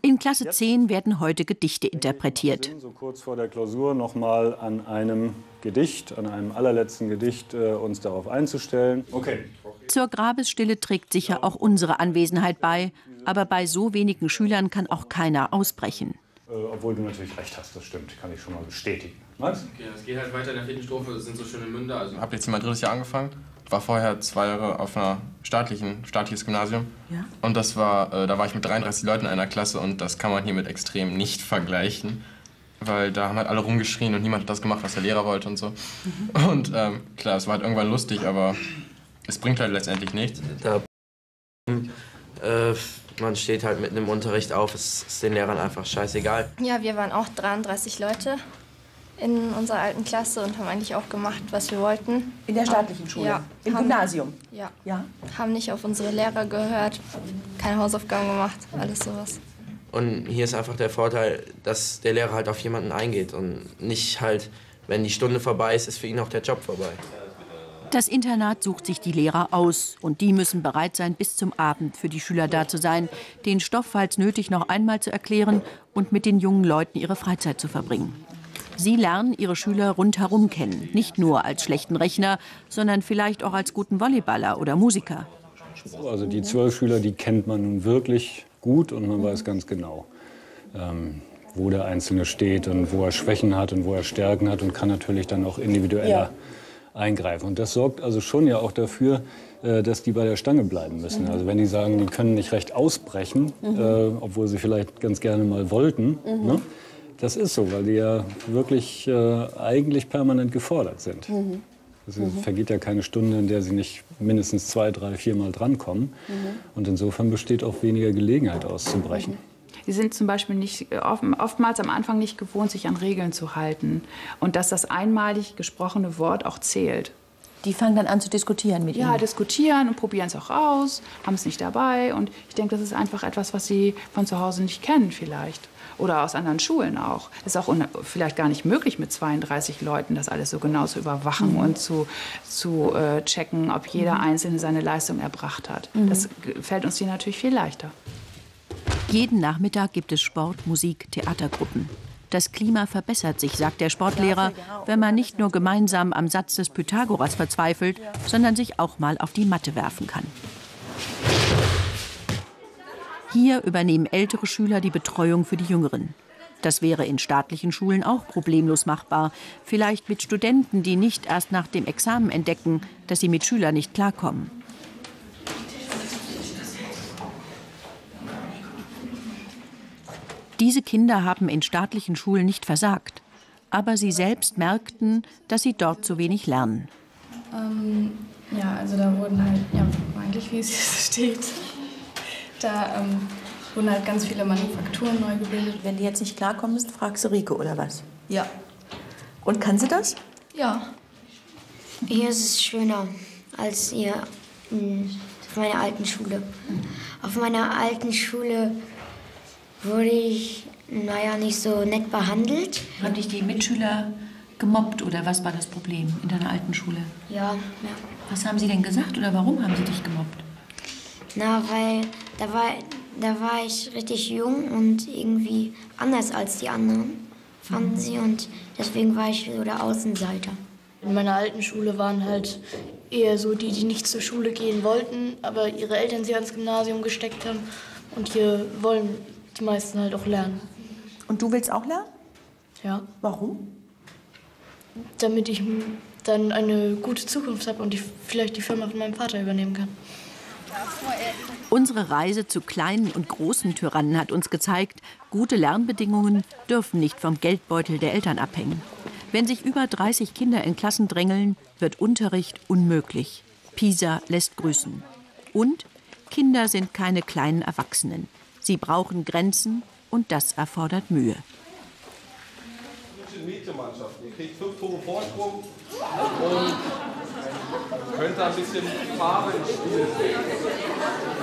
Speaker 1: In Klasse 10 werden heute Gedichte interpretiert.
Speaker 44: So kurz vor der Klausur noch mal an einem Gedicht, an einem allerletzten Gedicht äh, uns darauf einzustellen. Okay.
Speaker 1: Zur Grabesstille trägt sicher auch unsere Anwesenheit bei, aber bei so wenigen Schülern kann auch keiner ausbrechen.
Speaker 44: Äh, obwohl du natürlich recht hast, das stimmt, kann ich schon mal bestätigen. Max?
Speaker 42: Okay, es geht halt weiter in der vierten Strophe, das sind so schöne Münder. Also.
Speaker 45: Habe jetzt mein drittes Jahr angefangen, war vorher zwei Jahre auf einer staatlichen, staatliches Gymnasium.
Speaker 1: Ja.
Speaker 45: Und das war, äh, da war ich mit 33 Leuten in einer Klasse und das kann man hiermit extrem nicht vergleichen. Weil da haben halt alle rumgeschrien und niemand hat das gemacht, was der Lehrer wollte und so. Und ähm, klar, es war halt irgendwann lustig, aber es bringt halt letztendlich nichts.
Speaker 46: Da, äh, man steht halt mitten im Unterricht auf, es ist den Lehrern einfach scheißegal.
Speaker 37: Ja, wir waren auch 33 Leute in unserer alten Klasse und haben eigentlich auch gemacht, was wir wollten.
Speaker 21: In der staatlichen Schule?
Speaker 37: Ja.
Speaker 21: Im
Speaker 37: haben,
Speaker 21: Gymnasium?
Speaker 37: Ja.
Speaker 21: ja.
Speaker 37: Haben nicht auf unsere Lehrer gehört, keine Hausaufgaben gemacht, alles sowas.
Speaker 46: Und hier ist einfach der Vorteil, dass der Lehrer halt auf jemanden eingeht und nicht halt, wenn die Stunde vorbei ist, ist für ihn auch der Job vorbei.
Speaker 1: Das Internat sucht sich die Lehrer aus und die müssen bereit sein, bis zum Abend für die Schüler da zu sein, den Stoff, falls nötig, noch einmal zu erklären und mit den jungen Leuten ihre Freizeit zu verbringen. Sie lernen ihre Schüler rundherum kennen, nicht nur als schlechten Rechner, sondern vielleicht auch als guten Volleyballer oder Musiker.
Speaker 44: Also die zwölf Schüler, die kennt man nun wirklich gut und man weiß ganz genau, ähm, wo der Einzelne steht und wo er Schwächen hat und wo er Stärken hat und kann natürlich dann auch individueller
Speaker 21: Ja.
Speaker 44: eingreifen. Und das sorgt also schon ja auch dafür, äh, dass die bei der Stange bleiben müssen.
Speaker 21: Mhm.
Speaker 44: Also wenn die sagen, die können nicht recht ausbrechen,
Speaker 21: Mhm.
Speaker 44: äh, obwohl sie vielleicht ganz gerne mal wollten,
Speaker 21: Mhm.
Speaker 44: ne? Das ist so, weil die ja wirklich äh, eigentlich permanent gefordert sind.
Speaker 21: Mhm.
Speaker 44: Es
Speaker 21: Mhm.
Speaker 44: vergeht ja keine Stunde, in der sie nicht mindestens zwei, drei, viermal drankommen. Und insofern besteht auch weniger Gelegenheit auszubrechen.
Speaker 47: Sie sind zum Beispiel nicht, äh, oft- oftmals am Anfang nicht gewohnt, sich an Regeln zu halten. Und dass das einmalig gesprochene Wort auch zählt.
Speaker 21: Die fangen dann an zu diskutieren mit
Speaker 47: Ja,
Speaker 21: Ihnen?
Speaker 47: diskutieren und probieren es auch aus, haben es nicht dabei. Und ich denke, das ist einfach etwas, was sie von zu Hause nicht kennen vielleicht. Oder aus anderen Schulen auch. Es ist auch vielleicht gar nicht möglich, mit 32 Leuten das alles so genau zu überwachen
Speaker 21: Mhm.
Speaker 47: und zu, zu äh, checken, ob jeder
Speaker 21: Mhm.
Speaker 47: Einzelne seine Leistung erbracht hat.
Speaker 21: Mhm.
Speaker 47: Das fällt uns hier natürlich viel leichter.
Speaker 1: Jeden Nachmittag gibt es Sport, Musik, Theatergruppen. Das Klima verbessert sich, sagt der Sportlehrer, wenn man nicht nur gemeinsam am Satz des Pythagoras verzweifelt, sondern sich auch mal auf die Matte werfen kann. Hier übernehmen ältere Schüler die Betreuung für die Jüngeren. Das wäre in staatlichen Schulen auch problemlos machbar. Vielleicht mit Studenten, die nicht erst nach dem Examen entdecken, dass sie mit Schülern nicht klarkommen. Diese Kinder haben in staatlichen Schulen nicht versagt. Aber sie selbst merkten, dass sie dort zu wenig lernen.
Speaker 48: Ähm, ja, also da wurden halt, ja, eigentlich wie es hier steht, da ähm, wurden halt ganz viele Manufakturen neu gebildet.
Speaker 21: Wenn die jetzt nicht klarkommst, fragst du Rike oder was?
Speaker 48: Ja.
Speaker 21: Und kann sie das?
Speaker 48: Ja.
Speaker 49: Hier ist es schöner als hier mh, auf meiner alten Schule. Auf meiner alten Schule wurde ich, naja, nicht so nett behandelt.
Speaker 1: Haben dich die Mitschüler gemobbt oder was war das Problem in deiner alten Schule?
Speaker 49: Ja, ja.
Speaker 1: Was haben sie denn gesagt oder warum haben sie dich gemobbt?
Speaker 49: Na, weil da war, da war ich richtig jung und irgendwie anders als die anderen, fanden sie. Und deswegen war ich so der Außenseiter.
Speaker 50: In meiner alten Schule waren halt eher so die, die nicht zur Schule gehen wollten, aber ihre Eltern sie ans Gymnasium gesteckt haben. Und hier wollen die meisten halt auch lernen.
Speaker 21: Und du willst auch lernen?
Speaker 50: Ja.
Speaker 21: Warum?
Speaker 50: Damit ich dann eine gute Zukunft habe und die, vielleicht die Firma von meinem Vater übernehmen kann.
Speaker 1: Unsere Reise zu kleinen und großen Tyrannen hat uns gezeigt, gute Lernbedingungen dürfen nicht vom Geldbeutel der Eltern abhängen. Wenn sich über 30 Kinder in Klassen drängeln, wird Unterricht unmöglich. Pisa lässt grüßen. Und Kinder sind keine kleinen Erwachsenen. Sie brauchen Grenzen und das erfordert Mühe.
Speaker 27: Mädchenmannschaft. Ihr kriegt fünf Tore Vorsprung.
Speaker 51: und könnte ein bisschen Farbe ins Spiel bringen.